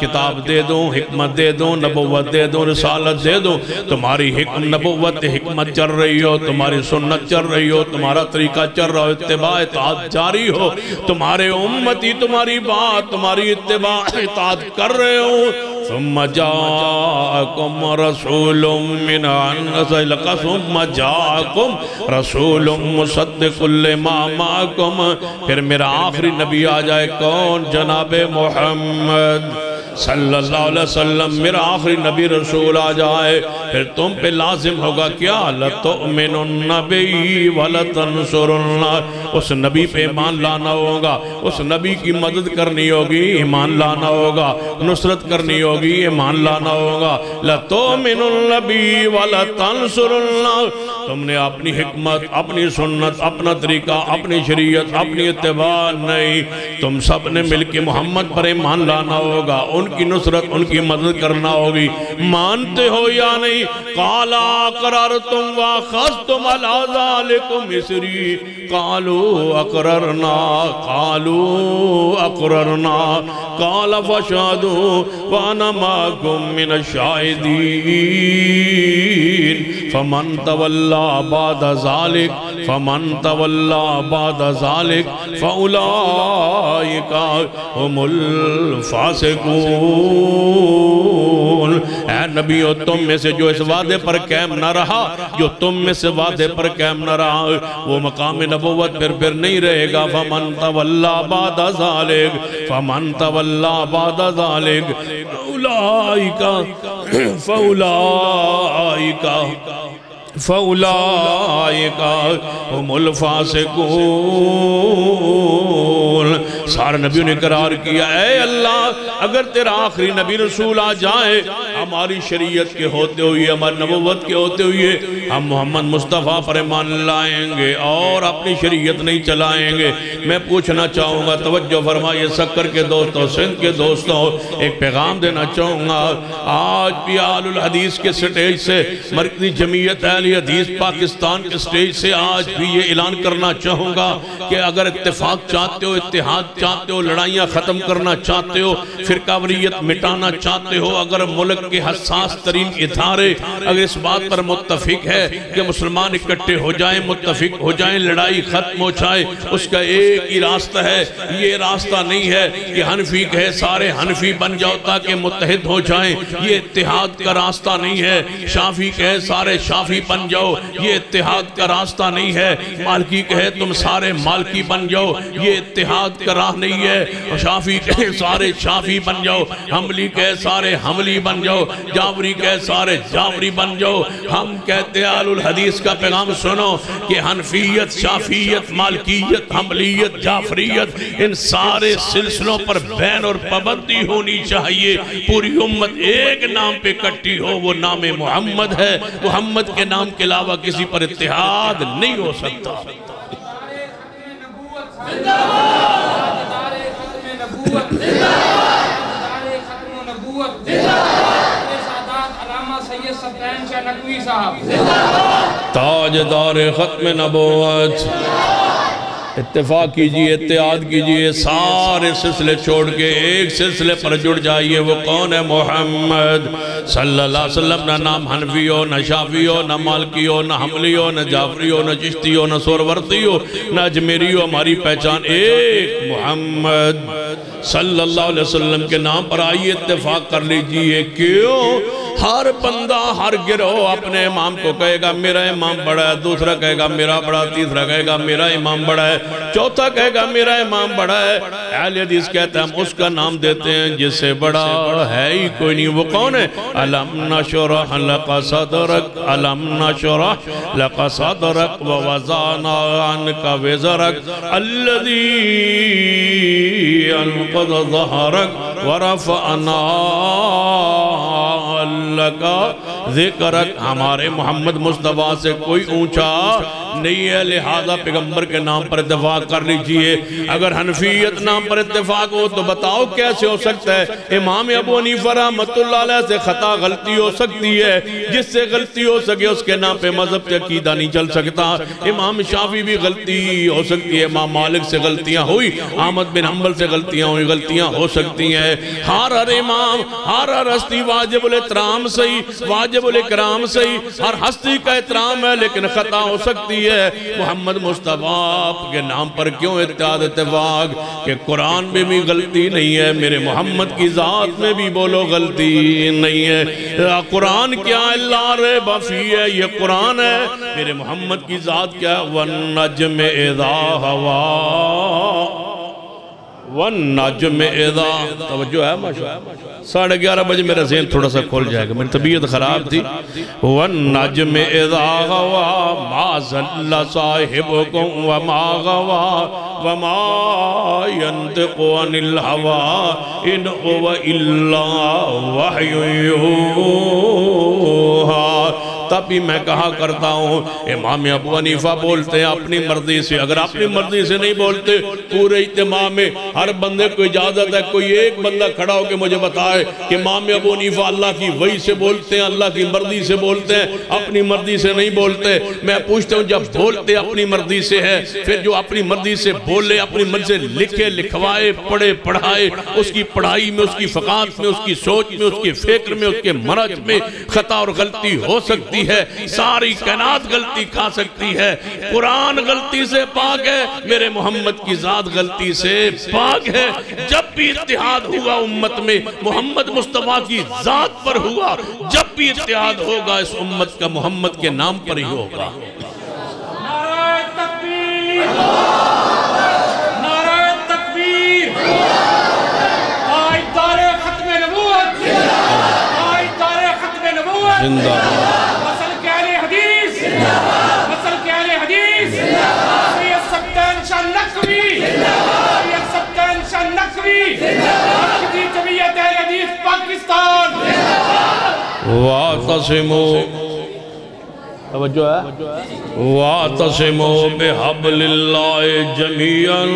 کتاب دے دوں، حکمت دے دوں، نبوت دے دوں، رسالت دے دوں۔ تمہاری حکم نبوت، حکمت چل رہی ہو، تمہاری سنت چل رہی ہو، تمہارا طریقہ چل رہا ہو، اتباع اطاعت جاری ہو۔ تمہارے امتی تمہاری بات، تمہاری اتباع اطاعت کر رہے ہو ثم جاءكم رسول من انزلك ثم جاءكم رسول مصدق لما معكم. پھر میرا آخری نبی آ جائے کون؟ جناب محمد. صلی اللہ علیہ وسلم، میرا آخری نبی رسول آ جائے۔ پھر تم پہ لازم ہوگا کیا؟ لَتُؤْمِنُ النَّبِي وَلَتَنْصُرُ اللَّهِ اس نبی پہ ایمان لانا ہوگا۔ اس نبی کی مدد کرنی ہوگی، ایمان لانا ہوگا۔ نصرت کرنی ہوگی، ایمان لانا ہوگا۔ لَتُؤْمِنُ النَّبِي وَلَتَنْصُرُ اللَّهِ تم نے اپنی حکمت، اپنی سنت، اپنا طریقہ، اپنی شریعت، اپنی اتباع نہیں۔ تم سب نے مل کے محمد پر ایمان لانا ہوگا۔ ان کی نصرت، ان کی مدد کرنا ہوگی۔ مانتے ہو یا نہیں؟ قالا اقررتم واخذتم علی ذالکم اسری قالو اقررنا قالو اقررنا۔ قال فشادو وانا ماکم من الشاہدین۔ فمن تولا بعد ذالک فمن تولا بعد ذالک فاولائک هم الفاسقون۔ رسول۔ اے نبیو تم میں سے جو اس وعدے پر قائم نہ رہا، جو تم میں سے وعدے پر قائم نہ رہا، وہ مقام نبوت پھر پھر نہیں رہے گا۔ فمن تولا بعد ذالک فمن تولا بعد ذالک فاولائک فاولائک فَأُولَئِكَ هُمُ الْفَاسِقُونَ۔ سارے نبیوں نے قرار کیا، اے اللہ، اگر تیرا آخری نبی رسول آ جائے، ہماری شریعت کے ہوتے ہوئے، ہماری نبوت کے ہوتے ہوئے، ہم محمد مصطفیٰ پر ایمان لائیں گے اور اپنی شریعت نہیں چلائیں گے۔ میں پوچھنا چاہوں گا، توجہ فرمائیے، سکر کے دوستوں، سندھ کے دوستوں، ایک پیغام دینا چاہوں گا۔ آج بھی آل الحدیث کے سٹیج سے، مرکزی جمعیت اہل حدیث پاکستان کے سٹیج سے آج بھی یہ اعلان کرنا چاہوں گا کہ اگر اتفاق چاہتے ہو، اتحاد چاہتے ہو، لڑائیاں ختم کرنا چاہتے ہو فرقہ وریت مٹانا چاہتے ہو، اگر ملک کے حساس ترین ادارے اگر اس بات پر متفق ہے کہ مسلمان اکٹھے ہو جائیں، متفق ہو جائیں، لڑائی ختم ہو جائے، اس کا ایک ہی راستہ ہے، یہ راستہ نہیں ہے کہ حنفی کہے، سارے حنفی بن جاؤ تاکہ متحد ہو جائیں، یہ اتحاد کا راستہ نہیں ہے۔ شافی کہے، سارے شافی بن جاؤ، یہ اتحاد کا راستہ نہیں ہے۔ مالکی کہے، تم سارے مالکی بن جاؤ، یہ اتحاد کا راستہ راہ نہیں ہے۔ شافی کہے سارے شافی بن جاؤ۔ حملی کہے سارے حملی بن جاؤ۔ جاوری کہے سارے جاوری بن جاؤ۔ ہم کہتے ہیں آل الحدیث کا پیغام سنو کہ حنفیت، شافیت، مالکیت، حملیت، جعفریت، ان سارے سلسلوں پر بین اور پابندی ہونی چاہیے۔ پوری امت ایک نام پہ کٹی ہو، وہ نام محمد ہے۔ محمد کے نام کے علاوہ کسی پر اتحاد نہیں ہو سکتا۔ زندہ باد! تاجدار ختم نبوت۔ اتفاق کیجیے اتحاد کیجیے سارے سلسلے چھوڑ کے ایک سلسلے پر جڑ جائیے وہ کون ہے محمد؟ صلی اللہ علیہ وسلم نہ نام حنفی ہو نہ شافی ہو نہ مالکی ہو نہ حملی ہو نہ جعفری ہو نہ چشتی ہو نہ سورورتی ہو نہ اجمیری ہو ہماری پہچان ایک محمد۔ صلی اللہ علیہ وسلم کے نام پر آئیے، اتفاق کر لیجیے۔ کیوں؟ ہر بندہ ہر گروہ اپنے امام کو کہے گا، میرا امام بڑا ہے، دوسرا کہے گا، میرا بڑا تیسرا کہے گا، میرا امام بڑا ہے، چوتھا کہے گا، میرا امام بڑا ہے۔ اہل حدیث کہتے ہیں، ہم اس کا نام دیتے ہیں جس سے بڑا ہے ہی کوئی نہیں۔ وہ کون ہے؟ علم نشرح لقا صدرک، علم نشرح لقا صدرک ووزانا عنک وزرک۔ الذي قد ظهرك ورفعنا لك ذکرک ہمارے محمد مصطفیٰ سے کوئی اونچا نہیں ہے، لہذا پیغمبر کے نام پر اتفاق کر لیجیے۔ اگر حنفیت نام پر اتفاق ہو تو بتاؤ کیسے ہو سکتا ہے؟ امام ابو حنیفہ رحمت اللہ علیہ سے خطا غلطی ہو سکتی ہے۔ جس سے غلطی ہو سکے، اس کے نام پہ مذہب کے عقیدہ نہیں چل سکتا۔ امام شافی بھی غلطی ہو سکتی ہے، امام مالک سے غلطیاں ہوئی، احمد بن حنبل سے غلطیاں ہوئی، غلطیاں ہو سکتی ہیں۔ ہر ہر امام، ہر ہر ہستی واجب الاحترام صحیح واجب واجب الاکرام صحیح ہر ہستی کا احترام ہے، لیکن خطا ہو سکتی ہے۔ محمد مصطفیٰ آپ کے نام پر کیوں اتحاد اتفاق؟ کہ قرآن میں بھی غلطی نہیں ہے، میرے محمد کی ذات میں بھی بولو غلطی نہیں ہے۔ قرآن کیا اللہ رے بفی ہے؟ یہ قرآن ہے۔ میرے محمد کی ذات کیا؟ ہے وَالنَّجْمِ اِذَا هَوَا وَالنَّجْمِ اِذَا توجہ ہے، ماشاء ساڑھے گیارہ بجے میرا ذہن تھوڑا سا کھول جائے گا۔ میری طبیعت خراب تھی۔ وَالنَّجْمِ اِذَا غَوَا، مَا زَلَّ صَاحِبُكُمْ وَمَا غَوَا وَمَا يَنْتِقُ عَنِ الْحَوَا إِنْ هُوَ إِلَّا وَحْيٌ يُوحَا تب بھی میں کہا کرتا ہوں۔ امام ابو حنیفہ بولتے ہیں اپنی مرضی سے۔ اگر اپنی مرضی سے نہیں بولتے، پورے اجتماع میں ہر بندے کو اجازت ہے، کوئی ایک بندہ کھڑا ہو کے مجھے بتائے کہ امام ابو حنیفہ اللہ کی وحی سے بولتے ہیں، اللہ کی مرضی سے بولتے ہیں۔ اپنی مرضی سے نہیں بولتے۔ میں پوچھتا ہوں، جب بولتے اپنی مرضی سے ہے پھر جو اپنی مرضی سے بولے، اپنی مرضی سے لکھے، لکھوائے، پڑھے، پڑھائے، اس کی پڑھائی میں، اس کی فقات میں، اس کی سوچ میں، اس کی فکر میں، اس کے مرج میں خطا اور غلطی ہو سکتی ہے ساری کائنات غلطی کھا سکتی ہے۔ قرآن غلطی سے پاک ہے میرے محمد کی ذات غلطی سے پاک ہے۔ جب بھی اتحاد ہوا امت میں محمد مصطفیٰ کی ذات پر ہوا جب بھی اتحاد ہوگا اس امت کا محمد کے نام پر ہی ہوگا۔ نعرہ تکبیر۔ نعرہ تکبیر۔ آئی دار ختم نبوت۔ آئی دار ختم نبوت۔ زندہ وَاعْتَصِمُوا توجہ ہے۔ وَاعْتَصِمُوا بِحَبْلِ اللَّهِ جَمِيعًا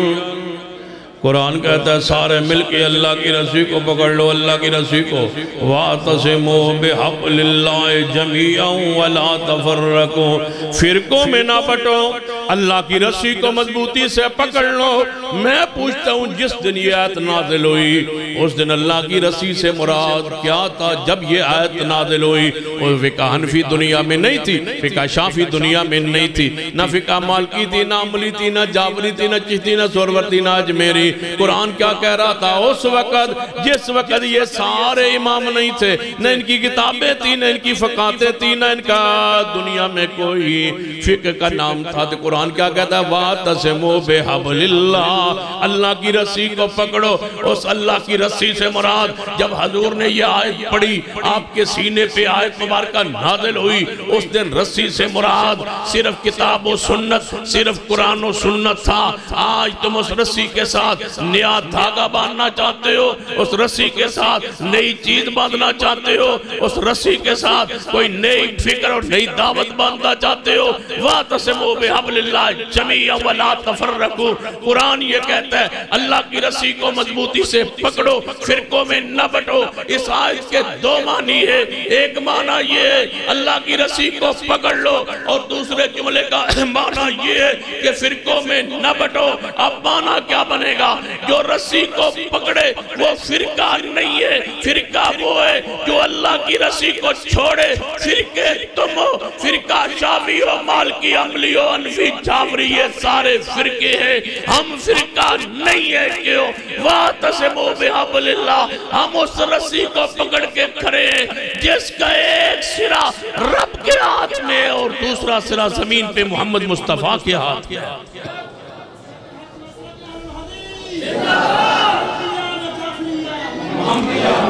قرآن کہتا ہے، سارے مل کے اللہ کی رسی کو پکڑ لو، اللہ کی رسی کو۔ وَاتَسِمُوا بِحَقْلِ اللَّهِ جَمِيعًا وَلَا تَفَرَّقُوا۔ فرقوں میں نہ بٹو اللہ کی رسی کو مضبوطی سے پکڑ لو۔ میں پوچھتا ہوں، جس دن یہ آیت نازل ہوئی؟ اس دن اللہ کی رسی سے مراد کیا تھا جب یہ آیت نازل ہوئی؟ وہ فقہ حنفی دنیا میں نہیں تھی، فقہ شافی دنیا میں نہیں تھی۔ نہ فقہ مالکی تھی، نہ عملی تھی، نہ جابری تھی، نہ چشتی، نہ سورور تھی، نہ اجمیری۔ قرآن کیا کہہ رہا تھا؟ اس وقت جس وقت یہ سارے امام نہیں تھے نہ ان کی کتابیں تھی نہ ان کی فقاتیں تھی نہ ان کا دنیا میں کوئی فقہ کا نام تھا۔ تو قرآن کیا کہتا ہے؟ وَاتَسِمُوا بِحَبْلِ اللَّهِ۔ اللہ کی رسی کو پکڑو۔ اس اللہ کی رسی سے مراد جب حضور نے یہ آیت پڑھی آپ کے سینے پہ آیت مبارکہ نازل ہوئی اس دن رسی سے مراد صرف کتاب و سنت صرف قرآن و سنت تھا۔ آج تم اس رسی کے ساتھ نیا دھاگا باندھنا چاہتے ہو، اس رسی کے ساتھ نئی چیز باندھنا چاہتے ہو، اس رسی کے ساتھ کوئی نئی فکر اور نئی دعوت باندھنا چاہتے ہو۔ وَاتَسِمُوا بِحَبْلِ اللَّهِ جَمِيعًا وَلَا تَفَرَّقُوا قرآن یہ کہتا ہے، اللہ کی رسی کو مضبوطی سے پکڑو، فرقوں میں نہ بٹو۔ اس آیت کے دو معنی ہے ایک معنی یہ ہے، اللہ کی رسی کو پکڑ لو۔ اور دوسرے جملے کا معنی یہ ہے کہ فرقوں میں نہ بٹو۔ اب معنی کیا بنے گا؟ جو رسی کو پکڑے، وہ فرقہ نہیں ہے، فرقہ وہ ہے جو اللہ کی رسی کو چھوڑے، فرقے تم ہو، فرقہ شافی ہو مالکی عملی ہو، انفی جابری یہ سارے فرقے ہیں۔ ہم فرقہ نہیں ہے کیوں وَاتَسِمُوا بِحَبْلِ اللَّهِ، ہم اس رسی کو پکڑ کے کھڑے ہیں، جس کا ایک سرا رب کے ہاتھ میں اور دوسرا سرا زمین پہ محمد مصطفیٰ کے ہاتھ میں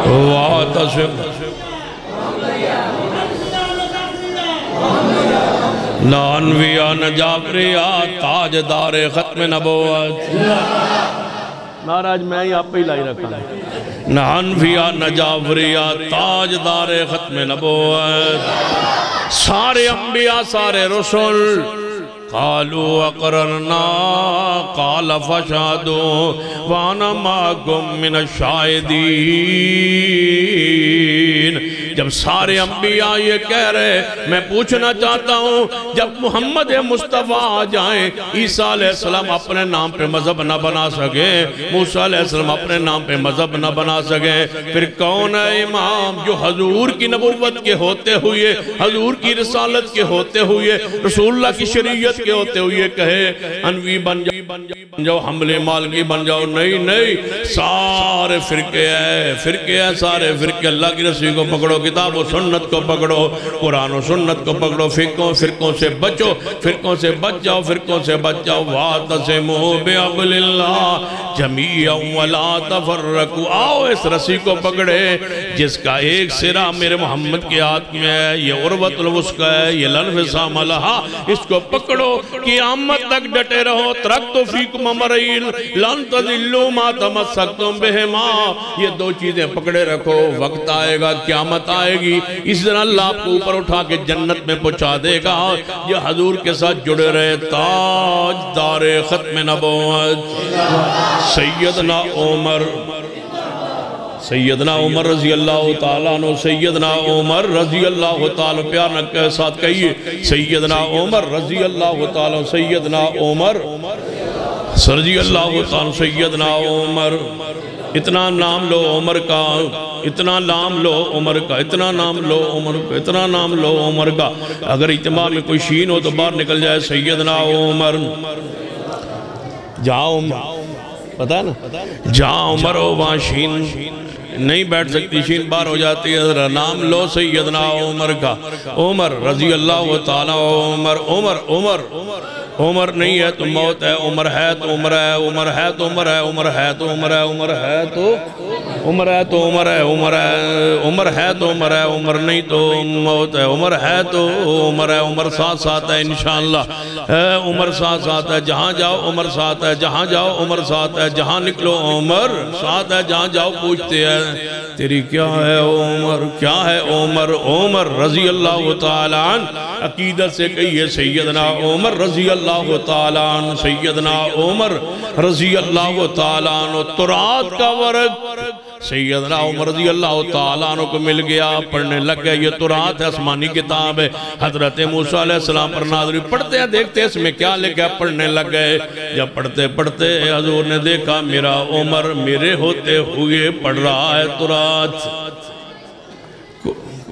وَاتَسِمُوا نہ انویاء تاجدار ختم نبوت ناراج میں ہی آپ پہ ہی لائی رکھا نہ انویاء نہ تاجدار ختم نبوت سارے انبیاء سارے رسول قالوا اقررنا قال فشادوا وانا معكم من الشاهدين. جب سارے انبیاء یہ کہہ رہے میں پوچھنا چاہتا ہوں، جب محمد مصطفیٰ آ جائیں، عیسیٰ علیہ السلام اپنے نام پہ مذہب نہ بنا سکے موسیٰ علیہ السلام اپنے نام پہ مذہب نہ بنا سکے پھر کون ہے امام جو حضور کی نبوت کے ہوتے ہوئے، حضور کی رسالت کے ہوتے ہوئے، رسول اللہ کی شریعت کے ہوتے ہوئے کہے، انوی بن جاؤ بن جاؤ حملے مالکی بن جاؤ، نہیں نہیں، سارے فرقے ہیں فرقے ہیں، سارے فرقے، اللہ کی رسی کو پکڑو کتاب و سنت کو پکڑو، قرآن و سنت کو پکڑو، فرقوں فرقوں سے بچو، فرقوں سے بچ جاؤ، فرقوں سے بچ جاؤ۔ وَاتَسِمُوا بِعَبْلِ اللَّهِ جَمِيعًا وَلَا تَفَرَّقُوا۔ آؤ اس رسی کو پکڑے، جس کا ایک سرا میرے محمد کے ہاتھ میں ہے۔ یہ عروت الوسقہ ہے، یہ لنفسام لہا۔ اس کو پکڑو، قیامت تک ڈٹے رہو۔ ترک تو فیکم امرئیل لن تذلو ما تمسکتم بہما یہ دو چیزیں پکڑے رکھو۔ وقت آئے گا، قیامت آئے گی، اس دن اللہ آپ کو اوپر اٹھا کے جنت میں پہنچا دے گا۔ یہ حضور کے ساتھ جڑے رہے تاج دار ختم نبوت۔ سیدنا عمر سیدنا عمر رضی اللہ تعالیٰ عنہ، سیدنا عمر رضی اللہ تعالیٰ پیار کے ساتھ کہیے، سیدنا عمر رضی اللہ تعالیٰ سیدنا عمر رضی اللہ تعالیٰ سیدنا عمر اتنا نام لو عمر کا، اتنا نام لو عمر کا، اتنا نام لو عمر کا، اتنا نام لو عمر کا۔ اگر اجتماع میں کوئی شین ہو تو باہر نکل جائے سیدنا عمر۔ جہاں عمر، پتہ ہے نا؟ جہاں عمر ہو وہاں شین۔ نہیں بیٹھ سکتی، شین بار ہو جاتی ہے۔ نام لو سیدنا عمر کا۔ عمر رضی اللہ تعالیٰ، عمر عمر عمر۔ عمر نہیں ہے تو موت ہے، عمر ہے تو عمر ہے عمر ہے تو عمر ہے عمر ہے تو عمر ہے عمر ہے تو عمر ہے تو عمر ہے عمر ہے عمر ہے تو عمر ہے، عمر نہیں تو موت ہے، عمر ہے تو عمر ہے، عمر ساتھ ساتھ ہے انشاءاللہ۔ عمر ساتھ ساتھ ہے، جہاں جاؤ عمر ساتھ ہے، جہاں جاؤ عمر ساتھ ہے، جہاں نکلو عمر ساتھ ہے، جہاں جاؤ پوچھتے ہیں، تیری کیا ہے عمر، کیا ہے عمر؟ عمر رضی اللہ تعالیٰ عقیدت سے کہیے سیدنا عمر رضی اللہ اللہ تعالیٰ عنہ، سیدنا عمر رضی اللہ تعالیٰ عنہ، ترات کا ورق سیدنا عمر رضی اللہ تعالیٰ عنہ کو مل گیا، پڑھنے لگ گیا، یہ ترات ہے اسمانی کتاب ہے۔ حضرت موسیٰ علیہ السلام پر ناظری پڑھتے ہیں، دیکھتے ہیں اس میں کیا لکھا پڑھنے لگ گئے۔ جب پڑھتے پڑھتے حضور نے دیکھا، میرا عمر میرے ہوتے ہوئے پڑھ رہا ہے ترات۔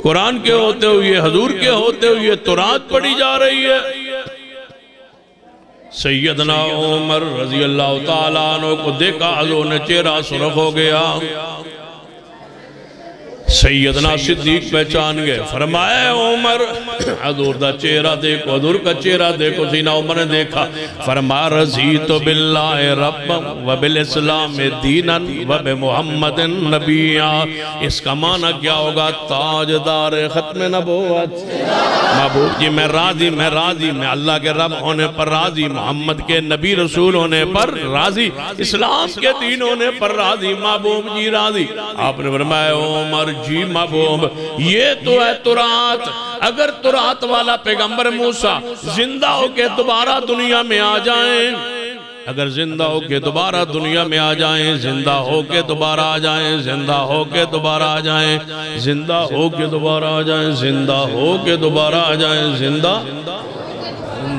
قرآن کے ہوتے ہوئے، حضور کے ہوتے ہوئے ترات پڑھی جا رہی ہے۔ سیدنا عمر رضی اللہ تعالیٰ عنہ کو دیکھا نے چہرہ سرخ ہو گیا۔ سیدنا صدیق پہچان گئے فرمائے عمر حضور دا چہرہ دیکھو حضور کا چہرہ دیکھو سینہ عمر نے دیکھا۔ فرما رضیت باللہ رب و بالاسلام دینا و بمحمد نبیہ اس کا معنی کیا ہوگا؟ تاجدار ختم نبوت۔ محبوب جی میں راضی میں راضی میں اللہ کے رب ہونے پر راضی محمد کے نبی رسول ہونے پر راضی اسلام کے دین ہونے پر راضی محبوب جی راضی۔ آپ نے فرمایا عمر جی محبوب، یہ تو ہے ترات۔ اگر ترات والا پیغمبر موسیٰ زندہ ہو کے دوبارہ دنیا میں آ جائیں، اگر زندہ ہو کے دوبارہ دنیا میں آ جائیں، زندہ ہو کے دوبارہ آ جائیں، زندہ ہو کے دوبارہ آ جائیں، زندہ ہو کے دوبارہ آ جائیں، زندہ ہو کے دوبارہ آ جائیں، زندہ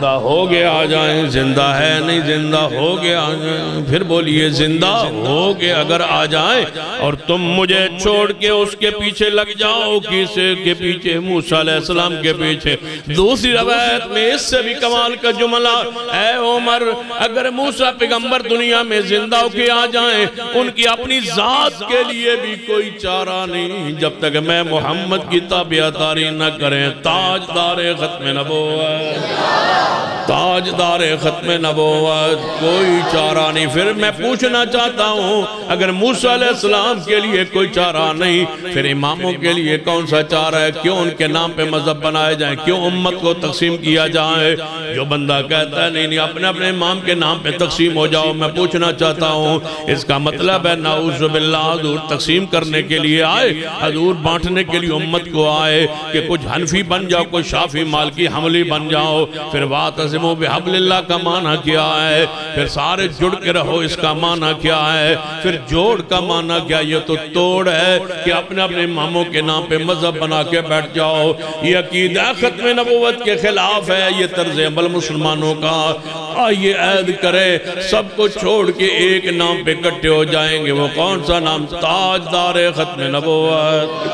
زندہ ہو گیا، آ جائیں، زندہ ہے، نہیں زندہ ہو گیا، آ جائیں۔ پھر بولیے، زندہ ہو کے اگر آ جائیں اور تم مجھے چھوڑ کے اس کے پیچھے لگ جاؤ کسے کے پیچھے؟ موسیٰ علیہ السلام کے پیچھے۔ دوسری روایت میں اس سے بھی کمال کا جملہ، اے عمر، اگر موسیٰ پیغمبر دنیا میں زندہ ہو کے آ جائیں، ان کی اپنی ذات کے لیے بھی کوئی چارہ نہیں۔ جب تک میں محمد کی تابعہ تابعتاری نہ کریں، تاجدار ختم نبوت۔ تاجدار ختم نبوت، کوئی چارہ نہیں۔ پھر میں پوچھنا چاہتا ہوں، اگر موسیٰ علیہ السلام کے لیے کوئی چارہ نہیں، پھر اماموں کے لیے کون سا چارہ ہے؟ کیوں ان کے نام پہ مذہب بنائے جائیں؟ کیوں امت کو تقسیم کیا جائے؟ جو بندہ کہتا ہے، نہیں نہیں، اپنے اپنے امام کے نام پہ تقسیم ہو جاؤ، میں پوچھنا چاہتا ہوں۔ اس کا مطلب ہے، نعوذ باللہ، حضور تقسیم کرنے کے لیے آئے، حضور بانٹنے کے لیے امت کو آئے کہ کچھ حنفی بن جاؤ، کچھ شافی مالکی حملی بن جاؤ۔ پھر بات عظموں بحبل اللہ کا معنی کیا ہے؟ پھر سارے جڑ کے رہو، اس کا معنی کیا ہے؟ پھر جوڑ کا معنی کیا؟ یہ تو توڑ ہے کہ اپنے اپنے اماموں کے نام پہ مذہب بنا کے بیٹھ جاؤ۔ یہ عقیدہ ختم نبوت کے خلاف ہے، یہ طرز عمل مسلمانوں کا۔ آئیے عید کرے سب کو چھوڑ کے ایک نام پہ کٹے ہو جائیں گے۔ وہ کون سا نام؟ تاجدار ختم نبوت۔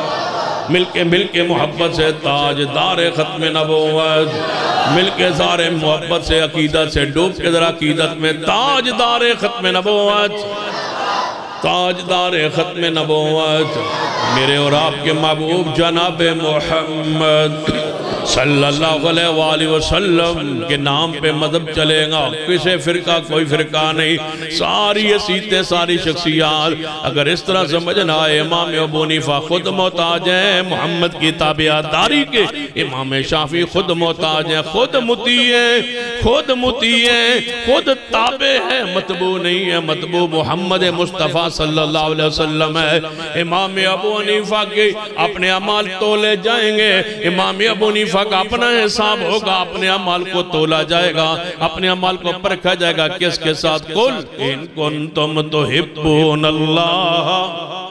مل کے مل کے محبت سے تاجدار ختم نبوت، مل کے سارے محبت سے عقیدت سے ڈوب کے ذرا عقیدت میں تاجدار ختم نبوت۔ تاجدار ختم نبوت۔ میرے اور آپ کے محبوب جناب محمد۔ صلی اللہ علیہ وآلہ وسلم کے نام پہ مذہب چلے گا، کسے فرقہ، کوئی فرقہ نہیں۔ ساری حسیتیں ساری شخصیات۔ اگر اس طرح سمجھنا ہے امام ابو نیفہ خود محتاج ہیں، محمد کی تابعات داری کے۔ امام شافی خود محتاج ہیں، خود متی ہیں، خود متی ہیں، خود تابع ہیں۔ مطبوع نہیں ہے مطبوع محمد مصطفیٰ صلی اللہ علیہ وسلم ہے۔ امام ابو نیفہ کے اپنے عمال تولے جائیں گے۔ امام ابو نیفہ کا اپنا حساب ہوگا، اپنے عمال کو تولا جائے گا، اپنے عمال کو پرکھا جائے گا۔ کس کے ساتھ؟ قل، ان کنتم تحبون اللہ۔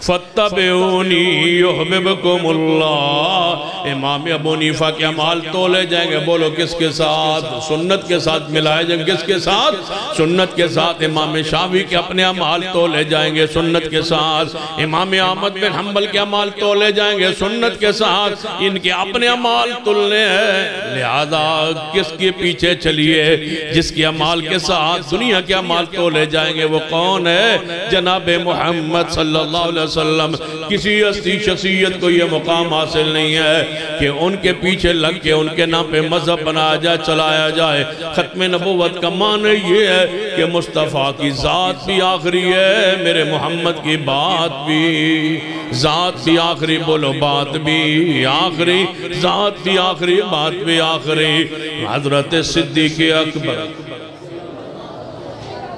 فتبعونی یحببکم اللہ۔ امام ابو نیفہ کے عمال تولے جائیں گے۔ بولو کس کے ساتھ؟ سنت کے ساتھ ملائے جائیں گے۔ کس کے ساتھ؟ سنت کے ساتھ امام شاوی کے اپنے عمال تولے جائیں گے۔ سنت کے ساتھ امام احمد بن حنبل کے عمال تولے جائیں گے۔ سنت کے ساتھ ان کے اپنے عمال تلنے ہیں لہذا کس کے پیچھے چلیے؟ جس کے عمال کے ساتھ دنیا کے عمال تولے جائیں گے۔ وہ کون ہے؟ جناب محمد صلی اللہ علیہ وسلم وسلم، کسی ہستی شخصیت کو یہ مقام حاصل نہیں ہے کہ ان کے پیچھے لگ کے ان کے نام پہ مذہب بنایا جائے، چلایا جائے۔ ختم نبوت کا معنی یہ ہے کہ مصطفیٰ کی ذات بھی آخری ہے، میرے محمد کی بات بھی۔ ذات بھی آخری، بولو بات بھی آخری۔ ذات بھی آخری، بات بھی آخری۔ حضرت صدیق اکبر،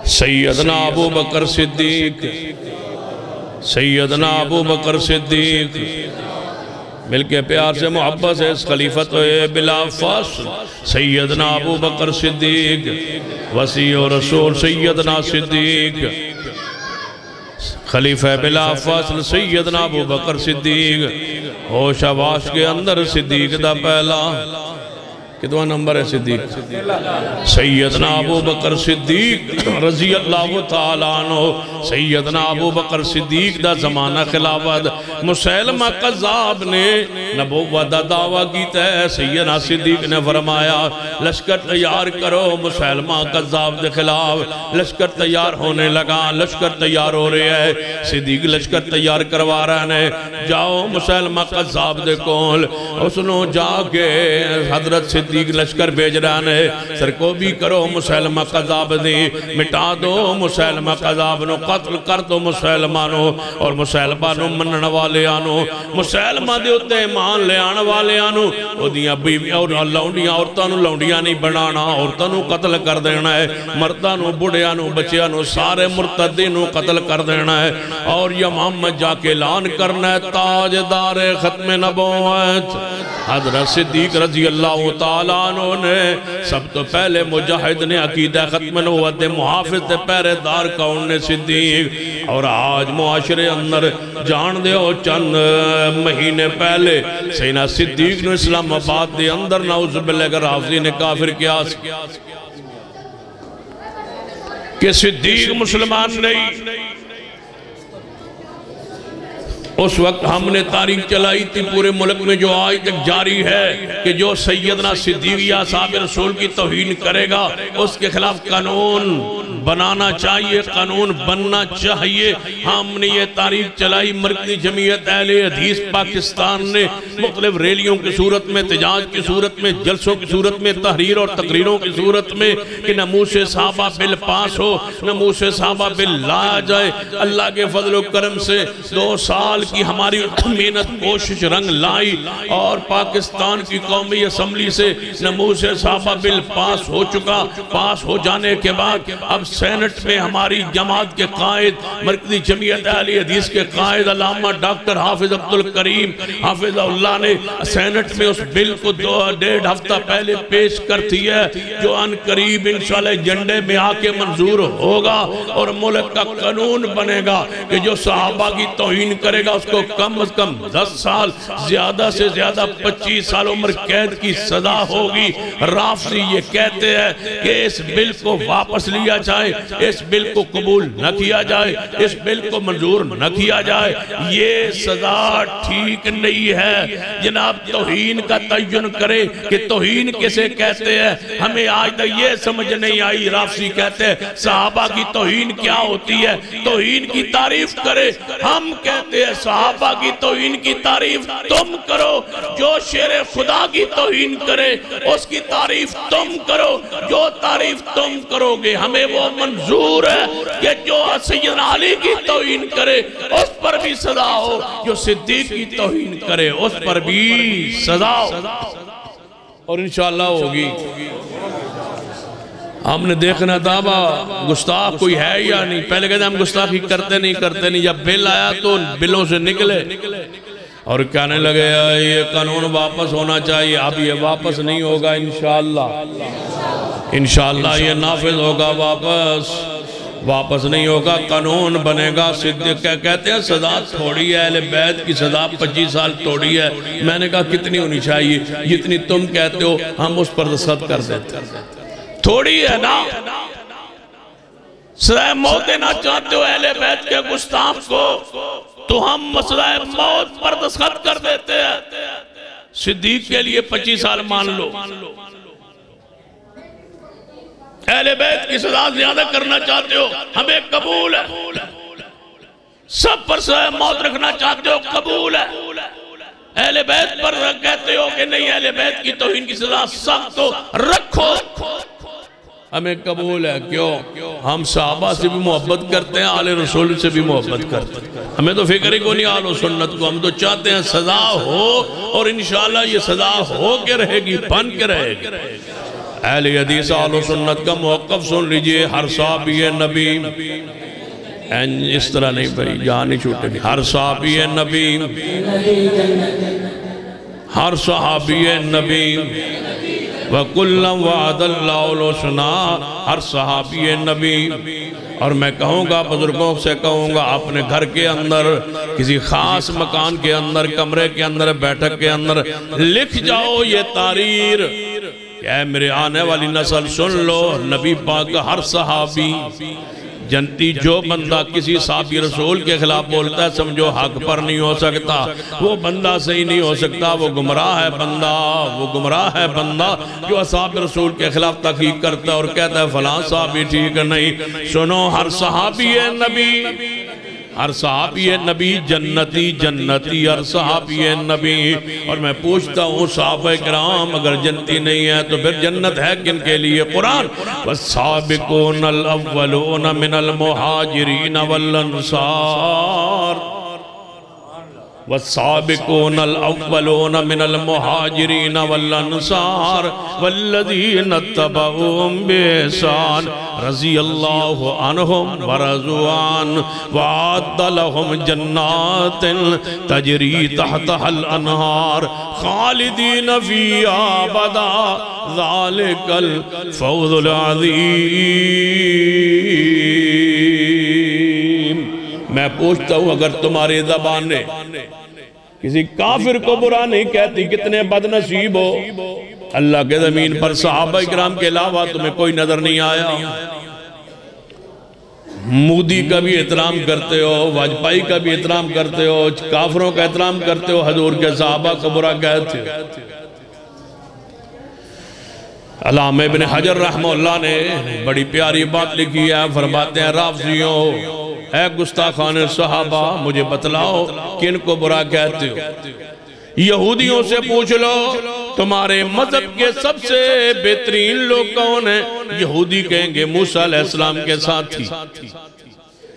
سیدنا ابو بکر صدیق سیدنا ابو بکر صدیق۔ مل کے پیار سے محبت سے اس خلیفت بلا فاصل۔ سیدنا ابو بکر صدیق، وسیع و رسول سیدنا صدیق۔ خلیفہ بلا فاصل سیدنا ابو بکر صدیق۔ ہوش آواش کے اندر صدیق دا پہلا۔ کتنا نمبر ہے صدیق۔ سیدنا ابو بکر صدیق رضی اللہ تعالیٰ عنہ، سیدنا ابو بکر صدیق دا زمانہ خلافت، مسلمہ قذاب نے نبوت دا دعویٰ کیتا ہے۔ سیدنا صدیق نے فرمایا، لشکر تیار کرو، مسلمہ قذاب دے خلاف لشکر تیار ہونے لگا، لشکر تیار ہو رہے ہیں۔ صدیق لشکر تیار کروا رہے ہیں جاؤ، مسلمہ قذاب دے کول۔ اس نو جا کے حضرت صدیق صدیق لشکر بیج رہا ہے۔ سر بھی کرو مسلمہ قذاب دی۔ مٹا دو مسلمہ قذاب نو، قتل کر دو مسلمہ نو۔ اور مسلمہ نو منن والے آنو مسلمہ دے ہوتے ایمان لے آن والے آنو او دیاں بیوی اور لونڈیاں، عورتاں نو لونڈیاں نہیں بنانا۔ عورتاں نو قتل کر دینا ہے۔ مردہ نو بڑیاں نو، بچیاں نو، سارے مرتدی نو قتل کر دینا ہے۔ اور یہ محمد جا کے اعلان کرنا ہے، تاجدار ختم نبوت۔ حضرت صدیق رضی اللہ تعالی تعالیٰ عنہ نے سب تو پہلے مجاہد نے عقیدہ ختم نبوت محافظ دے پہرے دار کون نے صدیق؟ اور آج معاشرے اندر جان دے ہو چند مہینے پہلے سینہ صدیق نے اسلام آباد دے اندر نعوذ باللہ کا رافضی نے کافر کیا۔ کہ صدیق مسلمان نہیں اس وقت ہم نے تاریخ چلائی تھی، پورے ملک میں جو آج تک جاری ہے کہ جو سیدنا صدیقیہ صاحب رسول کی توہین کرے گا، اس کے خلاف قانون بنانا چاہیے، قانون بننا چاہیے۔ ہم نے یہ تاریخ چلائی، مرکزی جمعیت اہل حدیث پاکستان نے مختلف ریلیوں کی صورت میں، تجاج کی صورت میں، جلسوں کی صورت میں، تحریر اور تقریروں کی صورت میں کہ نموس صحابہ بل پاس ہو نموس صحابہ بل لایا جائے۔ اللہ کے فضل و کرم سے دو سال کی ہماری محنت، کوشش، رنگ لائی اور پاکستان کی قومی اسمبلی سے نموس صحابہ بل پاس ہو چکا۔ پاس ہو جانے کے بعد اب سینٹ میں ہماری جماعت کے قائد، مرکزی جمعیت اہلی حدیث کے قائد، علامہ ڈاکٹر حافظ عبدالکریم، حافظ اللہ نے سینٹ میں اس بل کو دو، ڈیڑھ ہفتہ پہلے پیش کرتی ہے، جو ان قریب انشاءاللہ جنڈے میں آ کے منظور ہوگا اور ملک کا قانون بنے گا کہ جو صحابہ کی توہین کرے گا، اس کو کم از کم دس سال، زیادہ سے زیادہ پچیس سال عمر قید کی صدا ہوگی۔ رافضی یہ کہتے ہیں کہ اس بل کو واپس لیا جائے، اس بل کو قبول نہ کیا جائے، اس بل کو منظور نہ کیا جائے۔ یہ سزا ٹھیک نہیں ہے۔ جناب، توہین کا تعین کرے کہ توہین کسے کہتے ہیں؟ ہمیں آج تک یہ سمجھ نہیں آئی، رافضی کہتے ہیں، صحابہ کی توہین کیا ہوتی ہے؟ توہین کی تعریف کرے۔ ہم کہتے ہیں، صحابہ کی توہین کی تعریف تم کرو۔ جو شیر خدا کی توہین کرے، اس کی تعریف تم کرو۔ جو تعریف تم کرو گے، ہمیں وہ منظور ہے کہ جو سیدنا علی کی توہین کرے، اس پر بھی صدا ہو۔ جو صدیق کی توہین کرے، اس پر بھی صدا ہو۔ اور انشاءاللہ ہوگی۔ ہم نے دیکھنا تھا گستاخ کوئی ہے یا نہیں؟ پہلے کہتے ہیں ہم گستاخی کرتے نہیں کرتے نہیں۔ جب بل آیا تو بلوں سے نکلے۔ اور کہنے لگے یہ قانون واپس ہونا چاہیے۔ اب یہ واپس نہیں ہوگا، انشاءاللہ۔ انشاءاللہ یہ نافذ ہوگا واپس۔ واپس نہیں ہوگا، قانون بنے گا۔ صدیق کہتے ہیں؟ صدا تھوڑی ہے، اہل بیت کی صدا پچیس سال تھوڑی ہے۔ میں نے کہا کتنی ہونی چاہیے؟ جتنی تم کہتے ہو، ہم اس پر دستخط کر دیتے تھوڑی ہے نا۔ سرائے موت دینا چاہتے ہو اہل بیت کے گستاف کو، تو ہم مسئلہ موت پر دستخط کر دیتے ہیں۔ صدیق کے لیے پچیس سال مان لو۔ اہل بیت کی سزا زیادہ کرنا چاہتے ہو، ہمیں قبول ہے۔ سب پر سزا موت رکھنا چاہتے ہو، قبول ہے۔ اہل بیت پر کہتے ہو کہ نہیں، اہل بیت کی توہین کی سزا سخت ہو، رکھو۔ ہمیں قبول ہے، کیوں؟ ہم صحابہ سے بھی محبت کرتے ہیں، آل رسول سے بھی محبت کرتے ہیں۔ ہمیں تو فکر ہی کو نہیں، آل و سنت کو ہم تو چاہتے ہیں سزا ہو اور انشاءاللہ یہ سزا ہو کے رہے گی، بن کے رہے گی۔ اہل حدیث آل و سنت کا موقف سن لیجیے، ہر صحابی نبی۔ اس طرح نہیں بھائی جہاں نہیں چھوٹے گی ہر صحابی نبی۔ ہر صحابی نبی۔ وَقُلَّمْ وَعَدَ اللَّهُ الْحُسْنَى ہر صحابی نبی۔ اور میں کہوں گا، بزرگوں سے کہوں گا، اپنے گھر کے اندر، کسی خاص مکان کے اندر، کمرے کے اندر، بیٹھک کے اندر، لکھ جاؤ یہ تاریر کہ اے میرے آنے والی نسل سن لو، نبی پاک کا ہر صحابی، جنتی جو بندہ کسی صحابی رسول کے خلاف بولتا ہے، سمجھو حق پر نہیں ہو سکتا۔ وہ بندہ صحیح نہیں ہو سکتا، وہ گمراہ ہے بندہ، وہ گمراہ ہے بندہ جو اصحاب رسول کے خلاف تحقیق کرتا ہے اور کہتا ہے فلاں صحابی ٹھیک نہیں۔ سنو، ہر صحابی ہے نبی۔ ہر صحابی نبی جنتی جنتی، ہر صحابی نبی۔ اور میں پوچھتا ہوں صحابہ کرام، اگر جنتی نہیں ہے تو پھر جنت ہے کن کے لیے؟ قرآن۔ وَالسَّابِقُونَ الْأَوَّلُونَ مِنَ الْمُحَاجِرِينَ وَالْأَنصَارِ۔ والسابقون الأولون من المهاجرين والأنصار والذين اتبعوهم بإحسان رضي الله عنهم ورضوان وعد لهم جنات تجري تحتها الأنهار خالدين فيها أبدا. ذلك الفوز العظيم. میں پوچھتا ہوں اگر تمہاری زبان نے کسی کافر کو برا نہیں کہتی، کتنے بد نصیب ہو۔ اللہ کے زمین پر صحابہ اکرام کے علاوہ تمہیں کوئی نظر نہیں آیا۔ مودی کا بھی احترام کرتے ہو، واجپائی کا بھی احترام کرتے ہو، کافروں کا احترام کرتے ہو، حضور کے صحابہ کو برا کہتے ہو۔ علامہ ابن حجر رحمہ اللہ نے بڑی پیاری بات لکھی ہے، فرماتے ہیں، رافضیوں اے گستاخان صحابہ، مجھے بتلاؤ کن کو برا کہتے ہو؟ یہودیوں سے پوچھ لو، تمہارے مذہب کے سب سے بہترین لوگ کون ہیں؟ یہودی کہیں گے موسیٰ علیہ السلام کے ساتھی۔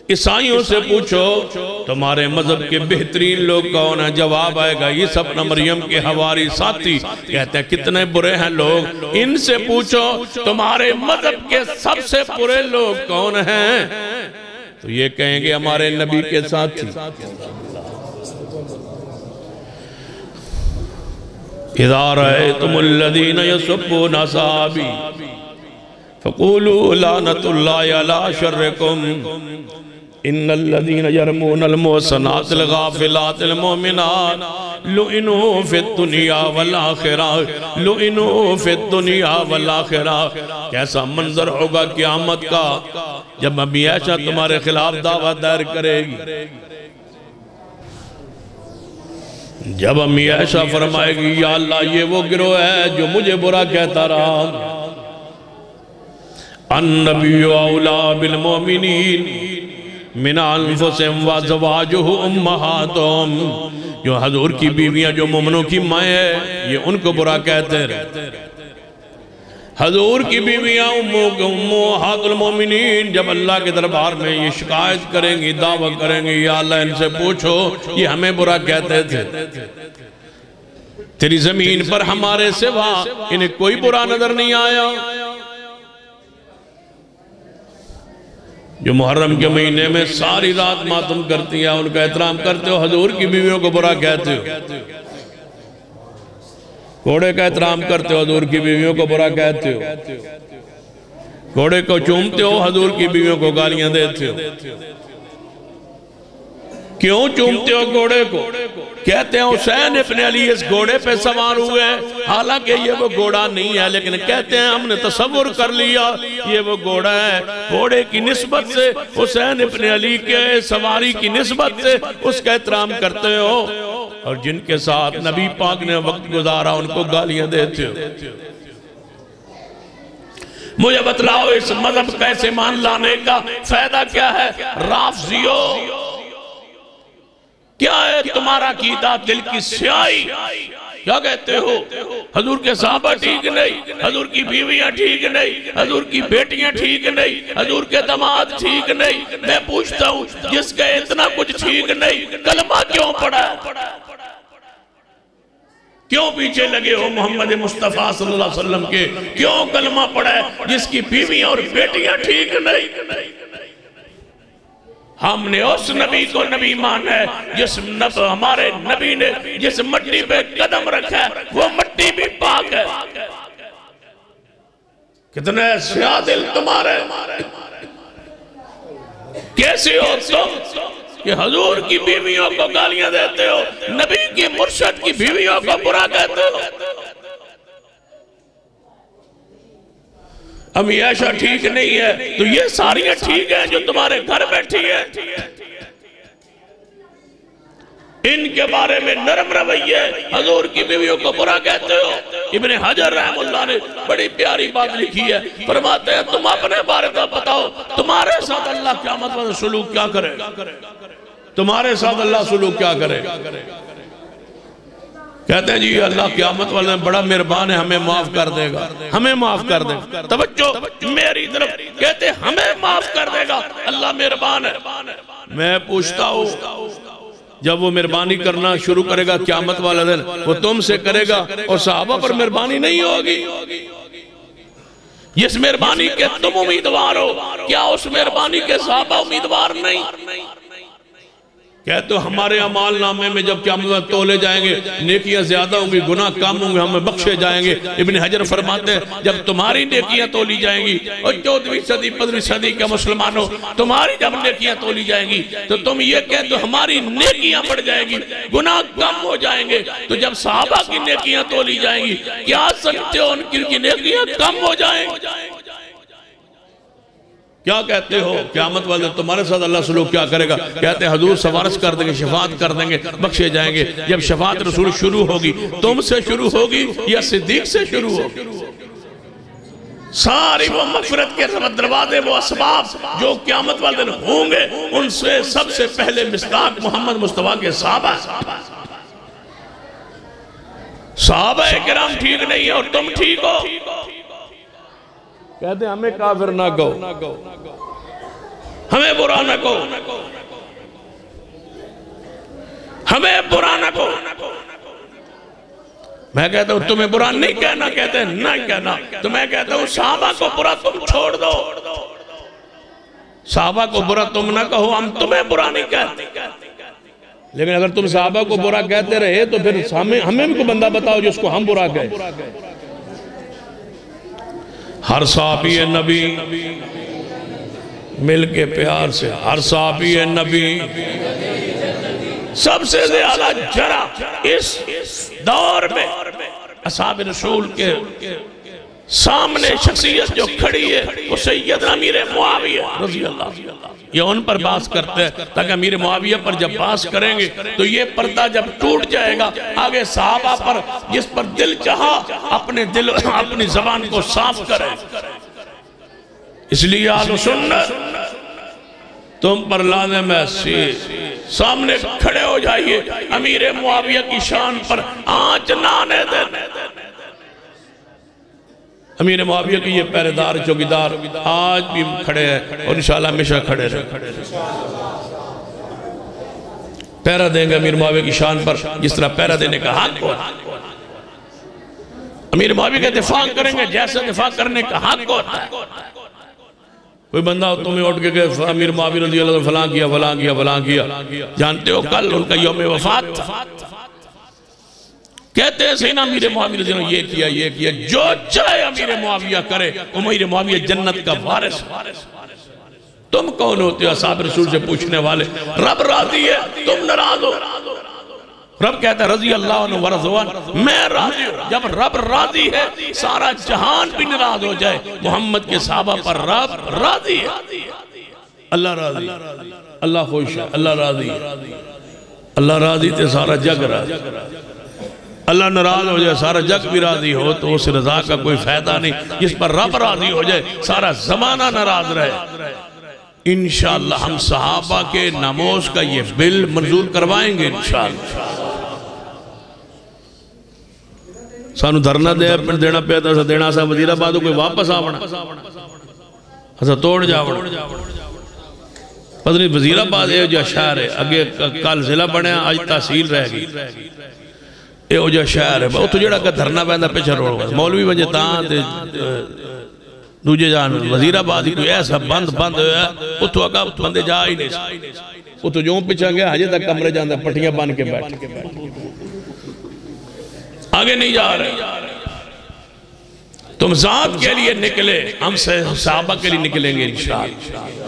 عیسائیوں سے پوچھو، تمہارے مذہب کے بہترین لوگ کون ہیں؟ جواب آئے گا یہ سب مریم کے ہواری ساتھی۔ کہتے ہیں، کتنے برے ہیں لوگ۔ ان سے پوچھو، تمہارے مذہب کے سب سے برے لوگ کون ہیں؟ تو یہ کہیں گے ہمارے نبی کے ساتھ تھی۔ اذا رأيتم الذين يسبون اصحابي فقولوا لعنت الله على شركم۔ ان الذين يرمون المحصنات الغافلات المؤمنات لعنوا في الدنيا والآخرة لعنوا في الدنيا والآخرة کیسا منظر ہوگا قیامت کا جب امی عائشہ تمہارے خلاف دعوت دائر کرے گی۔ جب امی عائشہ فرمائے گی، یا اللہ، یہ وہ گروہ ہے جو مجھے برا کہتا رہا۔ النبی اولا بالمومنین من انفسهم و زواجہ امہاتم جو حضور کی بیویاں، جو مومنوں کی مائیں ہیں، یہ ان کو برا کہتے رہے حضور کی بیویاں، امو حات المومنین، جب اللہ کے دربار میں یہ شکایت کریں گی دعوت کریں گی، یا اللہ ان سے پوچھو، یہ ہمیں برا کہتے تھے۔ تیری زمین پر ہمارے سوا انہیں کوئی برا نظر نہیں آیا۔ جو محرم کے مہینے میں ساری رات ماتم کرتی ہیں، ان کا احترام کرتے ہو، حضور کی بیویوں کو برا کہتے ہو۔ گھوڑے کا احترام کرتے ہو، حضور کی بیویوں کو برا کہتے ہو۔ گھوڑے کو چومتے ہو، حضور کی بیویوں کو گالیاں دیتے ہو۔ کیوں چومتے ہو گھوڑے کو؟ کہتے ہیں حسین ابن علی اس گھوڑے پہ سوار ہوئے حالانکہ یہ وہ گھوڑا نہیں ہے، لیکن کہتے ہیں ہم نے تصور کر لیا، یہ وہ گھوڑا ہے۔ گھوڑے کی نسبت سے، حسین ابن علی کے سواری کی نسبت سے اس کا احترام کرتے ہو۔ اور جن کے ساتھ نبی پاک نے وقت گزارا، ان کو گالیاں دیتے ہو۔ مجھے بتلاؤ، اس مذہب کیسے مان لانے کا فائدہ کیا ہے؟ رافضیو کیا ہے تمہارا کیتا دل کی سیائی کیا کہتے ہو؟ حضور کے صحابہ ٹھیک نہیں، حضور کی بیویاں ٹھیک نہیں، حضور کی بیٹیاں ٹھیک نہیں، حضور کے دماد ٹھیک نہیں۔ میں پوچھتا ہوں، جس کا اتنا کچھ ٹھیک نہیں، کلمہ کیوں پڑا کیوں پیچھے لگے ہو محمد مصطفیٰ صلی اللہ علیہ وسلم کے؟ کیوں کلمہ پڑا ہے؟ جس کی بیویاں اور بیٹیاں ٹھیک نہیں۔ ہم نے اس نبی کو نبی مانا ہے، جس نب ہمارے نبی نے جس مٹی پہ قدم رکھا ہے، وہ مٹی بھی پاک ہے۔ کتنے سیاہ دل تمہارے۔ کیسے ہو تم کہ حضور کی بیویوں کو گالیاں دیتے ہو، نبی کی مرشد کی بیویوں کو برا کہتے ہو؟ امی ٹھیک نہیں ہے۔ تو یہ ساریاں ٹھیک ہیں جو تمہارے گھر بیٹھی ہے ان کے بارے میں نرم رویے حضور کی بیویوں کو برا کہتے ہو۔ ابن حجر رحم اللہ نے بڑی پیاری بات لکھی ہے۔ فرماتے ہیں، تم اپنے بارے کا بتاؤ، تمہارے ساتھ اللہ قیامت والا سلوک کیا کرے؟ تمہارے ساتھ اللہ سلوک کیا کرے؟ کہتے ہیں جی اللہ قیامت والے بڑا مہربان ہے، ہمیں معاف کر دے گا۔ ہمیں معاف کر دے۔ گا توجہ، میری طرف کہتے ہیں، ہمیں معاف کر دے گا۔ اللہ مہربان ہے۔ میں پوچھتا ہوں، جب وہ مہربانی کرنا شروع کرے گا قیامت والا دن، وہ تم سے کرے گا اور صحابہ پر مہربانی نہیں ہوگی؟ جس مہربانی کے تم امیدوار ہو، کیا اس مہربانی کے صحابہ امیدوار نہیں؟ کہتے ہو ہمارے عمال نامے میں جب قیامت تولے جائیں گے، نیکیاں زیادہ ہوں گی، گناہ کم ہوں گے، ہمیں بخشے جائیں گے۔ ابن حجر فرماتے ہیں، جب تمہاری نیکیاں تولی جائیں گی اور چودویں صدی پندرہ صدی کے مسلمانوں، تمہاری جب نیکیاں تولی جائیں گی، تو تم یہ کہتے ہو ہماری نیکیاں بڑھ جائیں گی، گناہ کم ہو جائیں گے۔ تو جب صحابہ کی نیکیاں تولی جائیں گی، کیا سکتے ہو ان کی نیکیاں کم ہو جائیں؟ کیا کہتے ہو؟ قیامت والے تمہارے ساتھ اللہ سلوک کیا کرے گا؟ کہتے ہیں حضور سوارش کر دیں گے، شفاعت کر دیں گے، بخشے جائیں گے۔ جب شفاعت رسول شروع ہوگی، تم سے شروع ہوگی یا صدیق سے شروع ہوگی؟ ساری وہ مغفرت کے دروازے، وہ اسباب جو قیامت والے دن ہوں گے، ان سے سب سے پہلے مصداق محمد مصطفیٰ کے صحابہ صحابہ کرام ٹھیک نہیں ہے اور تم ٹھیک ہو؟ کہتے ہیں، ہمیں کافر نہ کہو۔ ہمیں برا نہ کہو۔ ہمیں برا نہ کہو۔ میں کہتا ہوں، تمہیں برا نہیں کہنا، کہتے ہیں نہیں کہنا۔ تو میں کہتا ہوں، صحابہ کو برا تم چھوڑ دو۔ صحابہ کو برا تم نہ کہو، ہم تمہیں برا نہیں کہتے۔ لیکن اگر تم صحابہ کو برا کہتے رہے، تو پھر ہمیں بھی کوئی بندہ بتاؤ جس کو ہم برا کہے۔ ہر صحابی نبی مل کے پیار سے۔ ہر صحابی نبی۔ سب سے زیادہ جرا اس دور میں اصحاب رسول کے سامنے شخصیت جو کھڑی ہے وہ سیدنا امیر معاویہ رضی اللہ یہ ان پر باس کرتے ہیں۔ تاکہ امیر معاویہ پر جب باس کریں گے تو یہ پردہ جب ٹوٹ جائے گا آگے صحابہ پر جس پر دل چاہا اپنے دل اپنی زبان کو صاف کرے اس لیے آل سنت تم پر لازم ہے سی سامنے کھڑے ہو جائیے۔ امیر معاویہ کی شان پر آنچ نانے دینے امیر معاویہ کی یہ پہرے پہردار چوکیدار آج بھی کھڑے ہیں اور انشاءاللہ ہمیشہ کھڑے رہے پہرہ دیں گے امیر معاویہ کی شان پر، جس طرح پہرہ دینے کا حق ہو امیر معاویہ کا دفاع کریں گے جیسے دفاع کرنے کا حق ہوتا ہے۔ کوئی بندہ تمہیں اٹھ کے کہ امیر معاویہ رضی اللہ فلاں کیا فلاں کیا فلاں کیا۔ جانتے ہو کل ان کا یوم وفات تھا۔ کہتے ہیں سینہ امیر معاویہ رضی اللہ یہ کیا یہ کیا۔ جو چاہے امیر معاویہ کرے، امیر معاویہ جنت کا وارث۔ تم کون ہوتے ہو اصحاب رسول سے پوچھنے والے؟ رب راضی ہے، تم نراض ہو۔ رب کہتا ہے، رضی اللہ عنہ ورضوان میں راضی ہوں۔ جب رب راضی ہے، سارا جہان بھی نراض ہو جائے۔ محمد کے صحابہ پر رب راضی ہے۔ اللہ راضی اللہ خوش ہے۔ اللہ راضی اللہ راضی تے سارا جگ راضی اللہ نراض ہو جائے، سارا جگ بھی راضی ہو تو اس رضا کا کوئی فائدہ نہیں۔ جس پر رب راضی ہو جائے، سارا زمانہ نراض رہے۔ انشاءاللہ ہم صحابہ کے ناموز کا یہ بل منظور کروائیں گے انشاءاللہ۔ سانو دھرنا دے، اپنے دینا پیدا سا دینا سا وزیر آبادو کوئی واپس آونا۔ اسا توڑ جاونا۔ پتنی وزیر آباد ہے جو شہر ہے، اگے کال ضلع بنے آج تحصیل رہ گئی۔ اے او جا شہر ہے وہ تو جڑا کہ دھرنا پہندہ پیچھا روڑ گا مولوی وجہ تاں تے دوجے جان وزیر آباد کوئی ایسا بند بند ہویا وہ تو اگا بندے جا ہی نہیں وہ تو جو پچھا گیا حجے تک کمرے جاندہ پٹیاں بان کے بیٹھ آگے نہیں جا رہے تم ذات کے لیے نکلے ہم سے صحابہ کے لیے نکلیں گے انشاءاللہ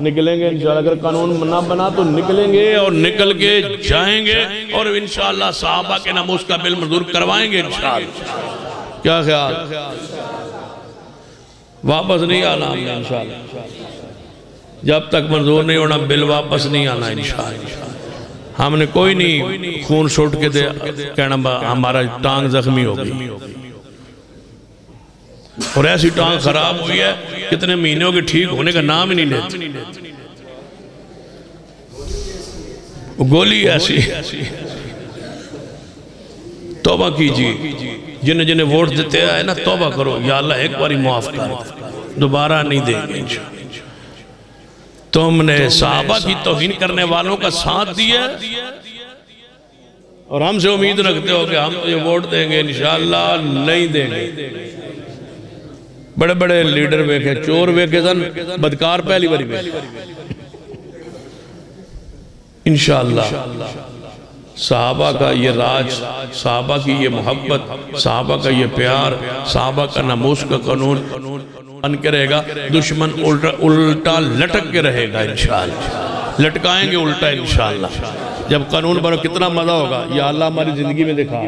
نکلیں گے، انشاءاللہ اگر قانون نہ بنا تو نکلیں گے۔ اور نکل کے جائیں گے اور انشاءاللہ صحابہ کے ناموس کا بل منظور کروائیں گے انشاءاللہ۔ کیا خیال؟ واپس نہیں آنا ہم نے انشاءاللہ۔ جب تک منظور نہیں ہونا، بل واپس نہیں آنا انشاءاللہ۔ ہم نے کوئی نہیں، خون سوٹ کے دے، کہنا ہمارا ٹانگ زخمی ہوگی اور ایسی ٹانگ خراب ہوئی ہے کتنے مہینوں کے ٹھیک ہونے کا نام ہی نہیں لیتے۔ گولی ایسی۔ توبہ کیجیے جنہیں جنہیں ووٹ دیتے آئے نا، توبہ کرو۔ یا اللہ ایک باری معاف کر۔ دوبارہ نہیں دیں گے۔ تم نے صحابہ کی توہین کرنے والوں کا ساتھ دیا۔ اور ہم سے امید رکھتے ہو کہ ہم یہ ووٹ دیں گے۔ انشاءاللہ نہیں دیں گے۔ بڑے بڑے لیڈر ویکھے، چور ویکھے سن، بدکار پہلی باری ویکھے۔ انشاءاللہ، صحابہ کا یہ راج، صحابہ کی یہ محبت، صحابہ کا یہ پیار، صحابہ کا نموس کا قانون بن کے رہے گا۔ دشمن الٹا لٹک کے رہے گا انشاءاللہ۔ لٹکائیں گے الٹا انشاءاللہ۔ جب قانون بنو، کتنا مزہ ہوگا۔ یا اللہ ہماری زندگی میں دکھا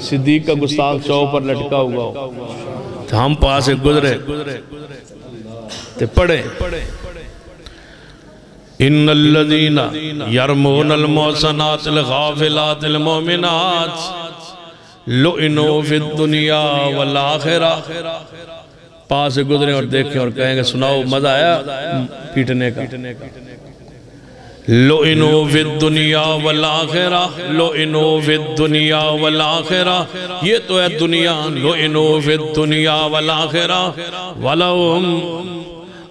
صدیق کا گستاخ چو پر لٹکا ہوا ہو۔ تو ہم پاسے گزرے۔ تے پڑھیں ان الذين يرمون المحصنات الغافلات المؤمنات لعنوا في الدنيا والآخرة پاس گزرے اور دیکھیں اور کہیں گے سناؤ مزہ آیا۔ پیٹنے کا۔ لعنوا في الدنيا والآخرة لعنوا فی الدنیا والآخرہ۔ یہ تو ہے دنیا لعنوا فی الدنیا والآخرہ۔ ولهم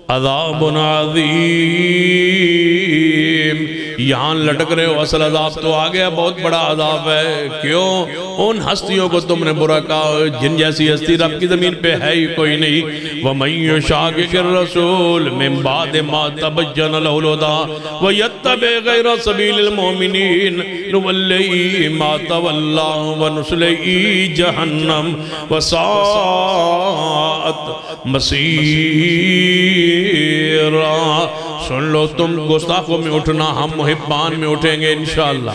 عذاب عظیم یہاں لٹک رہے ہو، اصل عذاب تو آگیا بہت بڑا عذاب ہے۔ کیوں؟ ان ہستیوں کو تم نے برا کہا، جن جیسی ہستی رب کی زمین پہ ہے ہی کوئی نہیں۔ وَمَنْ يُشَاقِقِ الرَّسُولِ مِنْ بَعْدِ مَا تَبَجَّنَ لَهُ الْهُدَى وَيَتَّبِعْ غَيْرَ سَبِيلِ الْمُؤْمِنِينَ نُوَلِّهِ مَا تَوَلَّى وَنُسْلِهِ جَهَنَّمْ وَسَاءَتْ مَصِيرًا۔ سن لو، تم گستاخوں میں اٹھنا، ہم محبان میں اٹھیں گے انشاءاللہ۔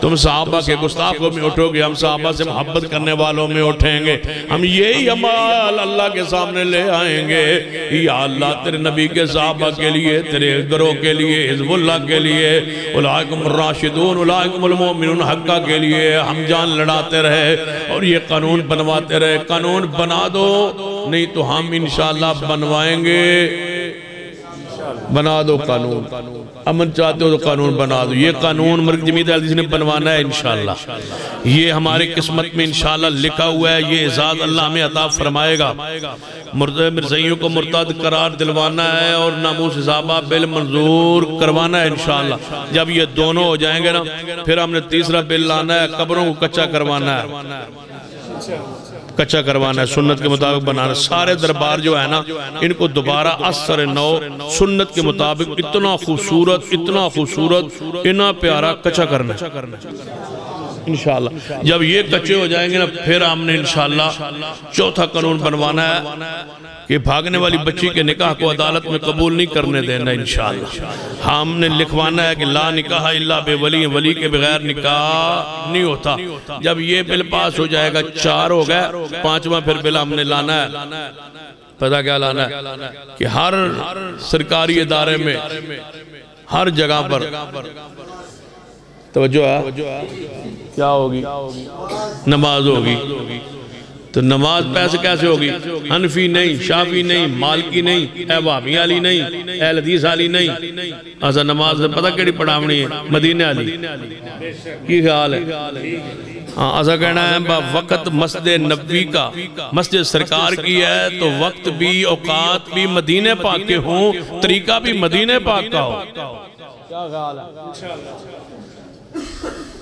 تم صحابہ کے گستاخوں میں اٹھو گے، ہم صحابہ سے محبت کرنے والوں میں اٹھیں گے۔ ہم یہی عمال اللہ کے سامنے لے آئیں گے یا اللہ، تیرے نبی کے صحابہ کے لیے، تیرے گروہ کے لیے حضب اللہ کے لیے، اولائکم الراشدون، اولائکم المومنون حقہ کے لیے ہم جان لڑاتے رہے اور یہ قانون بنواتے رہے۔ قانون بنا دو، نہیں تو ہم انشاءاللہ بنوائیں گے۔ بنا دو قانون۔ امن چاہتے ہو تو قانون بنا دو۔ یہ قانون مرک جمید علیہ نے بنوانا ہے انشاءاللہ۔ یہ ہماری قسمت میں انشاءاللہ لکھا ہوا ہے، یہ ازاد اللہ ہمیں عطا فرمائے گا۔ مرزائیوں کو مرتد قرار دلوانا ہے اور ناموس حسابہ بل منظور کروانا ہے انشاءاللہ۔ جب یہ دونوں ہو جائیں گے نا، پھر ہم نے تیسرا بل لانا ہے، قبروں کو کچا کروانا ہے۔ کچا کروانا ہے۔ سنت کے مطابق بنانا سارے دربار جو ہے نا، ان کو دوبارہ اثر نو سنت کے مطابق اتنا خوبصورت اتنا خوبصورت، اتنا پیارا کچا کرنا ہے۔ انشاءاللہ۔ جب یہ کچے ہو جائیں گے نا، پھر ہم نے انشاءاللہ چوتھا قانون بنوانا ہے کہ بھاگنے والی بچی کے نکاح کو عدالت میں قبول نہیں کرنے دینا انشاءاللہ۔ ہم نے لکھوانا ہے کہ لا نکاح اللہ بے ولی ولی کے بغیر نکاح نہیں ہوتا۔ جب یہ بل پاس ہو جائے گا، چار ہو گئے، پانچواں پھر بل ہم نے لانا ہے۔ پتہ کیا لانا ہے؟ کہ ہر سرکاری ادارے میں، ہر جگہ پر توجہ ہے۔ کیا ہوگی؟ نماز ہوگی۔ تو نماز پیسے کیسے ہوگی؟ حنفی نہیں، شافی نہیں، مالکی نہیں، اے وابی علی نہیں، اے لدیس علی نہیں۔ ایسا نماز پتہ کیڑی پڑھاونی ہے؟ مدینہ علی۔ کی خیال ہے؟ ہاں ایسا کہنا ہے وقت مسجد نبی کا، مسجد سرکار کی ہے، تو وقت بھی، اوقات بھی مدینہ پاک کے ہوں، طریقہ بھی مدینہ پاک کا ہو۔ کیا خیال ہے؟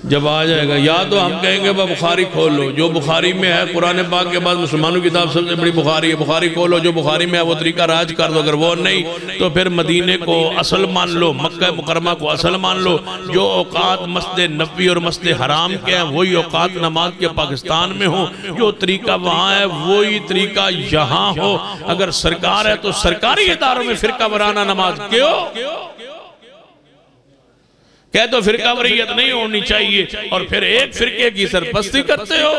جب آ جائے گا، یا تو ہم کہیں گے بخاری کھول لو۔ جو بخاری میں ہے، قرآن پاک کے بعد مسلمانوں کی کتاب سب سے بڑی بخاری ہے۔ بخاری کھولو، جو بخاری میں ہے، وہ طریقہ راج کر دو۔ اگر وہ نہیں، تو پھر مدینے کو اصل مان لو، مکہ مکرمہ کو اصل مان لو۔ جو اوقات مسجد نبی اور مسجد حرام کے ہیں، وہی اوقات نماز کے پاکستان میں ہو جو طریقہ وہاں ہے، وہی طریقہ یہاں ہو۔ اگر سرکار ہے، تو سرکاری اداروں میں فرقہ ورانہ نماز کیوں؟ کہہ تو فرقہ وریت نہیں ہونی چاہیے اور پھر ایک فرقے کی سرپستی کرتے ہو۔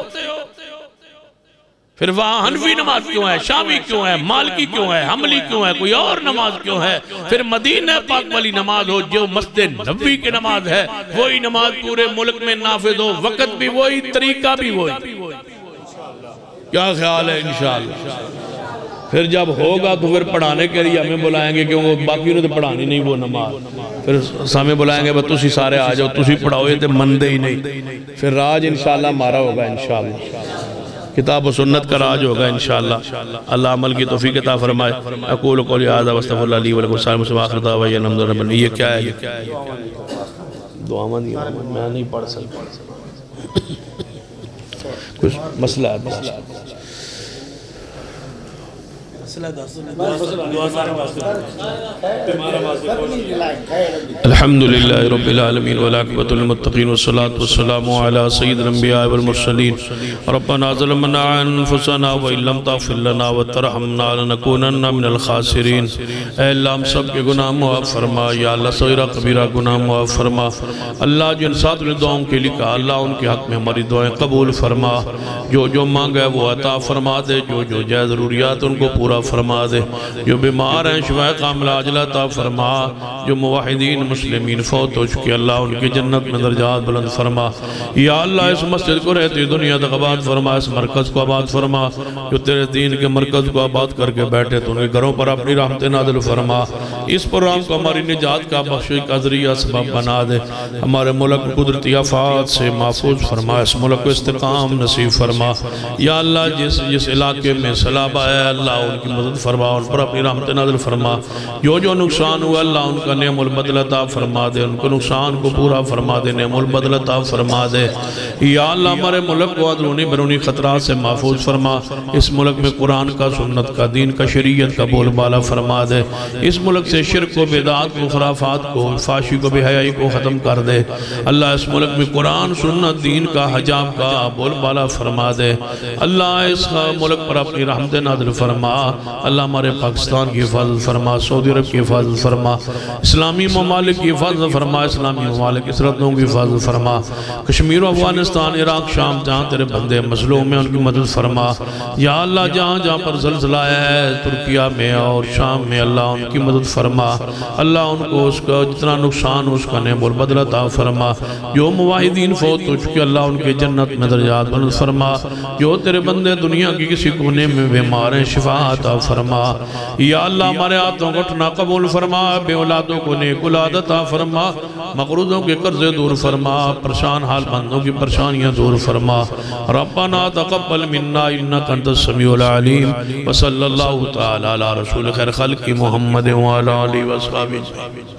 پھر وہاں حنفی نماز کیوں ہے؟ شامی کیوں ہے؟ مالکی کیوں ہے؟ حملی کیوں ہے؟ کوئی اور نماز کیوں ہے؟ پھر مدینہ پاک والی نماز ہو، جو مسجد نبی کی نماز ہے، وہی نماز پورے ملک میں نافذ ہو، وقت بھی وہی، طریقہ بھی وہی۔ کیا خیال ہے انشاءاللہ؟ پھر جب ہوگا تو پھر پڑھانے کے لیے ہمیں بلائیں گے کیونکہ باقی انہوں نے پڑھانی نہیں وہ نماز۔ پھر سامنے بلائیں گے تسی سارے آ جاؤ، تسی پڑھاؤ، یہ تو مندے ہی نہیں۔ پھر راج انشاءاللہ مارا ہوگا انشاءاللہ۔ کتاب و سنت کا راج ہوگا انشاءاللہ۔ اللہ عمل کی توفیق عطا فرمائے۔ اقول قولی آدھا وستغفر اللہ علی ولکم السلام و آخر دعوی الحمد للہ یہ کیا ہے؟ دعا مندی میں نہیں پڑھ سکتا۔ کچھ مسئلہ ہے۔ مسئلہ ہے الحمد لله رب العالمين والعاقبة للمتقين والصلاة والسلام على سيد الأنبياء والمرسلين ربنا ظلمنا أنفسنا وإن لم تغفر لنا وترحمنا لنكونن من الخاسرين اے اللہ ہم سب کے گناہ معاف فرما یا اللہ صغیرہ کبیرہ گناہ معاف فرما اللہ جن ساتھ نے دعاؤں کے لیے کہا اللہ ان کے حق میں ہماری دعائیں قبول فرما جو جو مانگا ہے وہ عطا فرما دے جو جو جائے ضروریات ان کو پورا فرما دے۔ جو بیمار ہیں، شفاء کامل عاجلہ عطا فرما۔ جو موحدین، مسلمین، فوت ہو چکے، اللہ ان کی جنت میں درجات بلند فرما۔ یا اللہ، اس مسجد کو رہتی دنیا تک آباد فرما، اس مرکز کو آباد فرما۔ جو تیرے دین کے مرکز کو آباد کر کے بیٹھے، تو ان کے گھروں پر اپنی رحمت نادل فرما۔ اس پروگرام کو ہماری نجات کا بخشی کا ذریعہ سبب بنا دے۔ ہمارے ملک قدرتی آفات سے محفوظ فرما، اس ملک کو استقام نصیب فرما۔ یا اللہ، جس جس علاقے میں سلابہ ہے، اللہ ان کی مدد فرما ان پر اپنی رحمت نازل فرما۔ جو جو نقصان ہوا، اللہ ان کا نعم البدلتا فرما دے، ان کو نقصان کو پورا فرما دے، نعم البدلتا فرما دے۔ یا اللہ، ہمارے ملک کو ادرونی برونی خطرات سے محفوظ فرما۔ اس ملک میں قرآن کا، سنت کا، دین کا، شریعت کا بول بالا فرما دے۔ اس ملک سے شرک کو بیدات کو، خرافات کو، فاشی کو، بے حیائی کو ختم کر دے۔ اللہ اس ملک میں قرآن، سنت، دین کا، حجاب کا بول بالا فرما دے۔ اللہ اس ملک پر اپنی رحمت نازل فرما۔ اللہ ہمارے پاکستان کی حفاظت فرما، سعودی عرب کی حفاظت فرما، اسلامی ممالک کی حفاظت فرما، اسلامی ممالک اسرتوں کی حفاظت فرما، کشمیر و افغانستان، عراق، شام، جہاں تیرے بندے مظلوم ہیں، ان کی مدد فرما۔ یا اللہ، جہاں جہاں پر زلزلہ ہے، ترکیہ میں اور شام میں، اللہ ان کی مدد فرما۔ اللہ ان کو اس کا جتنا نقصان اس کا نعم البدلتا فرما۔ جو مواہدین فوت ہو چکے، اللہ ان کے جنت میں درجات بلند فرما۔ جو تیرے بندے دنیا کی کسی کونے میں بیمار ہیں شفا عطا فرما۔ یا اللہ ہمارے ہاتھوں کو اٹھنا قبول فرما۔ بے اولادوں کو نیک اولاد عطا فرما۔ مقروضوں کے قرضے دور فرما۔ پرشان حال بندوں کی پریشانیاں دور فرما۔ ربنا تقبل منا انك انت السميع العليم وصلى اللہ تعالی علی رسول خیر خلق محمد وعلى اله وصحبه